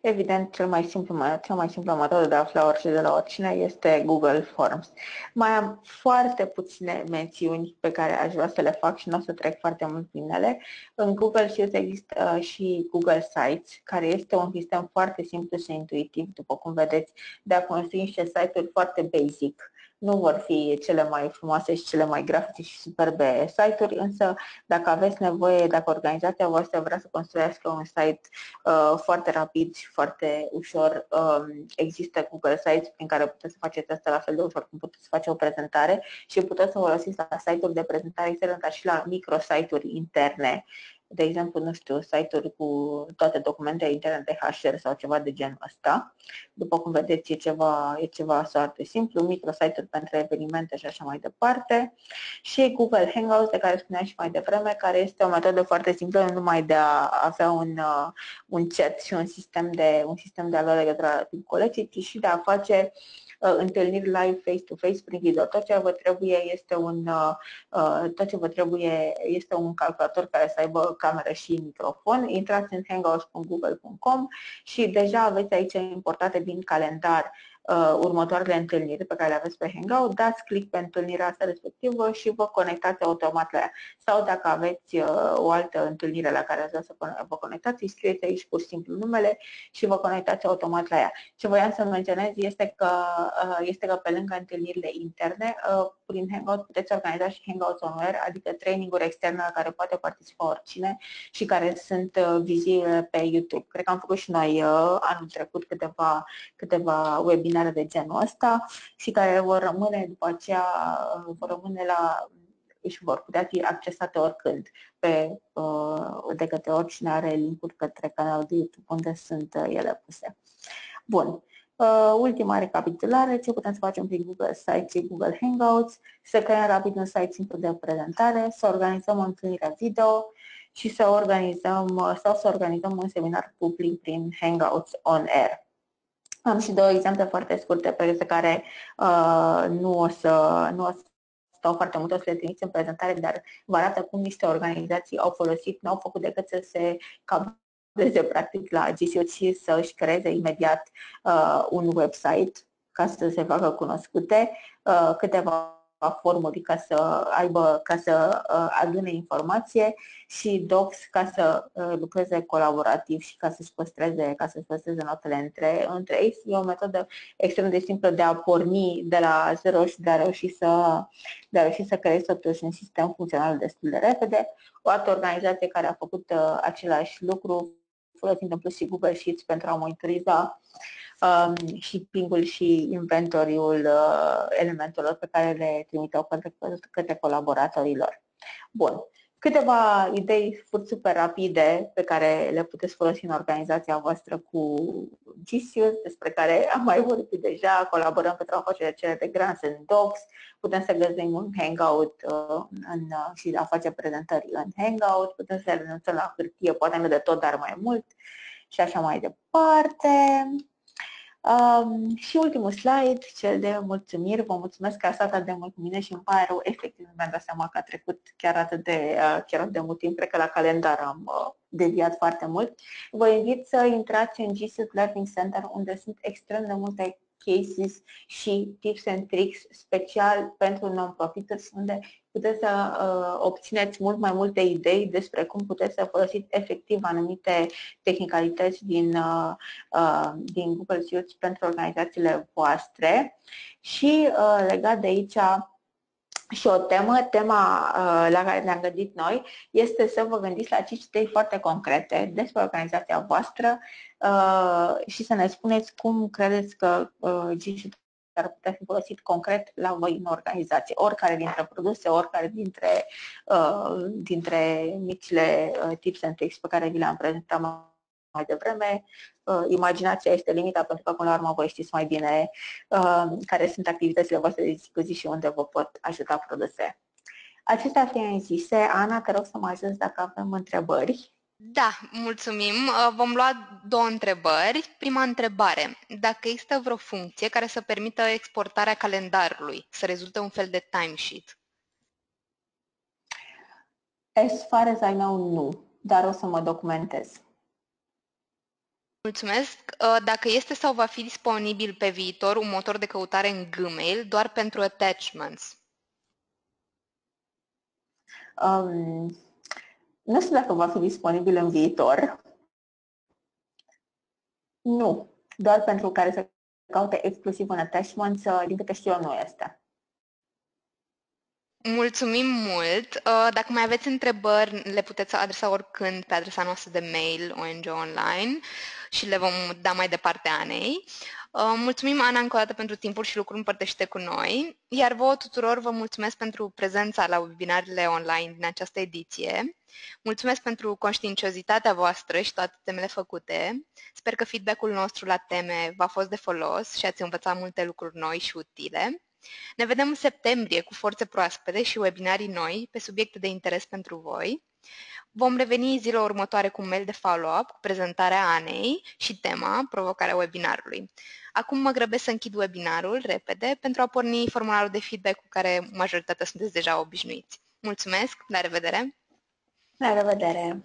Evident, cel mai simplu, cea mai simplă metodă de a afla orice de la oricine este Google Forms. Mai am foarte puține mențiuni pe care aș vrea să le fac și nu o să trec foarte mult prin ele. În Google Sheets există uh, și Google Sites, care este un sistem foarte simplu și intuitiv, după cum vedeți, de a construi niște site-uri foarte basic nu vor fi cele mai frumoase și cele mai grafice și superbe site-uri, însă dacă aveți nevoie, dacă organizația voastră vrea să construiască un site uh, foarte rapid și foarte ușor, um, există Google Sites prin care puteți să faceți asta la fel de ușor cum puteți face o prezentare și puteți să folosiți la site-uri de prezentare externe, dar și la microsite-uri interne de exemplu, nu știu, site-uri cu toate documentele interne de HR sau ceva de genul ăsta. După cum vedeți, e ceva, e ceva foarte simplu, microsite-uri pentru evenimente și așa mai departe. Și Google Hangouts, de care spuneam și mai devreme, care este o metodă foarte simplă, nu numai de a avea un, uh, un chat și un sistem de, un sistem de a lua legătura la timp colecții, ci și de a face uh, Uh, întâlniri live face-to-face prin video. Tot ce vă trebuie este un, uh, uh, tot ce vă trebuie este un calculator care să aibă cameră și microfon. Intrați în hangouts.google.com și deja aveți aici importate din calendar uh, următoarele întâlniri pe care le aveți pe Hangout, dați click pe întâlnirea asta respectivă și vă conectați automat la ea. Sau dacă aveți uh, o altă întâlnire la care ați vrea să vă conectați, îi scrieți aici pur și simplu numele și vă conectați automat la ea. Ce voiam să menționez este că, uh, este că pe lângă întâlnirile interne, uh, prin Hangout puteți organiza și Hangouts on Air, adică traininguri externe la care poate participa oricine și care sunt uh, vizibile pe YouTube. Cred că am făcut și noi uh, anul trecut câteva, câteva webinare seminare de genul ăsta și care vor rămâne după aceea, vor rămâne la și vor putea fi accesate oricând pe, uh, de către oricine are linkuri către canalul de YouTube unde sunt uh, ele puse. Bun. Uh, ultima recapitulare, ce putem să facem prin Google Sites și Google Hangouts, să creăm rapid un site simplu de prezentare, să organizăm o întâlnire video și să organizăm sau să organizăm un seminar public prin Hangouts on Air. Am și două exemple foarte scurte pe care uh, nu, o să, nu o să stau foarte mult, o să le trimit în prezentare, dar vă arată cum niște organizații au folosit, nu au făcut decât să se cableze practic la GCOC să își creeze imediat uh, un website ca să se facă cunoscute, câteva formuli ca să aibă, ca să adune informație și Docs ca să lucreze colaborativ și ca să-și păstreze, ca să-și păstreze notele între, între ei. E o metodă extrem de simplă de a porni de la zero și de a reuși să, de a reuși să creezi totuși un sistem funcțional destul de repede. O altă organizație care a făcut același lucru folosind în plus și Google Sheets pentru a monitoriza um, și pingul și inventoriul uh, elementelor pe care le trimiteau către, către colaboratorilor. Bun. Câteva idei super rapide pe care le puteți folosi în organizația voastră cu GCUS, despre care am mai vorbit deja, colaborăm pentru a face cele de grants în Docs, putem să găsim un Hangout uh, în, uh, și a face prezentări în Hangout, putem să renunțăm la hârtie, poate nu de tot, dar mai mult și așa mai departe. Um, și ultimul slide, cel de mulțumiri. Vă mulțumesc că ați stat de mult cu mine și îmi pare rău, efectiv, mi-am dat seama că a trecut chiar atât de, uh, chiar atât de mult timp, cred că la calendar am uh, deviat foarte mult. Vă invit să intrați în GSUS Learning Center, unde sunt extrem de multe cases și tips and tricks special pentru non-profiters, unde puteți să uh, obțineți mult mai multe idei despre cum puteți să folosiți efectiv anumite tehnicalități din, uh, uh, din Google Suites pentru organizațiile voastre. Și uh, legat de aici, și o temă, tema uh, la care ne-am gândit noi, este să vă gândiți la 5 idei foarte concrete despre organizația voastră uh, și să ne spuneți cum credeți că uh, ar putea fi folosit concret la voi în organizație. Oricare dintre produse, oricare dintre, uh, dintre micile uh, tips and tricks pe care vi le-am prezentat mai devreme. Uh, imaginația este limita pentru că până la urmă voi știți mai bine uh, care sunt activitățile voastre de zi cu zi și unde vă pot ajuta produse. Acestea fiind zise, Ana, te rog să mă ajut dacă avem întrebări. Da, mulțumim. Uh, vom lua două întrebări. Prima întrebare. Dacă există vreo funcție care să permită exportarea calendarului, să rezulte un fel de timesheet? As far as I know, nu, dar o să mă documentez. Mulțumesc. Uh, dacă este sau va fi disponibil pe viitor un motor de căutare în Gmail doar pentru attachments? Um, nu știu dacă va fi disponibil în viitor. Nu. Doar pentru care se caute exclusiv în attachments, uh, din câte știu eu, nu este. Mulțumim mult! Uh, dacă mai aveți întrebări, le puteți adresa oricând pe adresa noastră de mail ONG Online și le vom da mai departe Anei. Uh, mulțumim, Ana, încă o dată pentru timpul și lucruri împărtășite cu noi, iar vouă tuturor vă mulțumesc pentru prezența la webinarele online din această ediție. Mulțumesc pentru conștiinciozitatea voastră și toate temele făcute. Sper că feedback-ul nostru la teme v-a fost de folos și ați învățat multe lucruri noi și utile. Ne vedem în septembrie cu forțe proaspete și webinarii noi pe subiecte de interes pentru voi. Vom reveni zilele următoare cu un mail de follow-up cu prezentarea Anei și tema, provocarea webinarului. Acum mă grăbesc să închid webinarul repede pentru a porni formularul de feedback cu care majoritatea sunteți deja obișnuiți. Mulțumesc, la revedere! La revedere!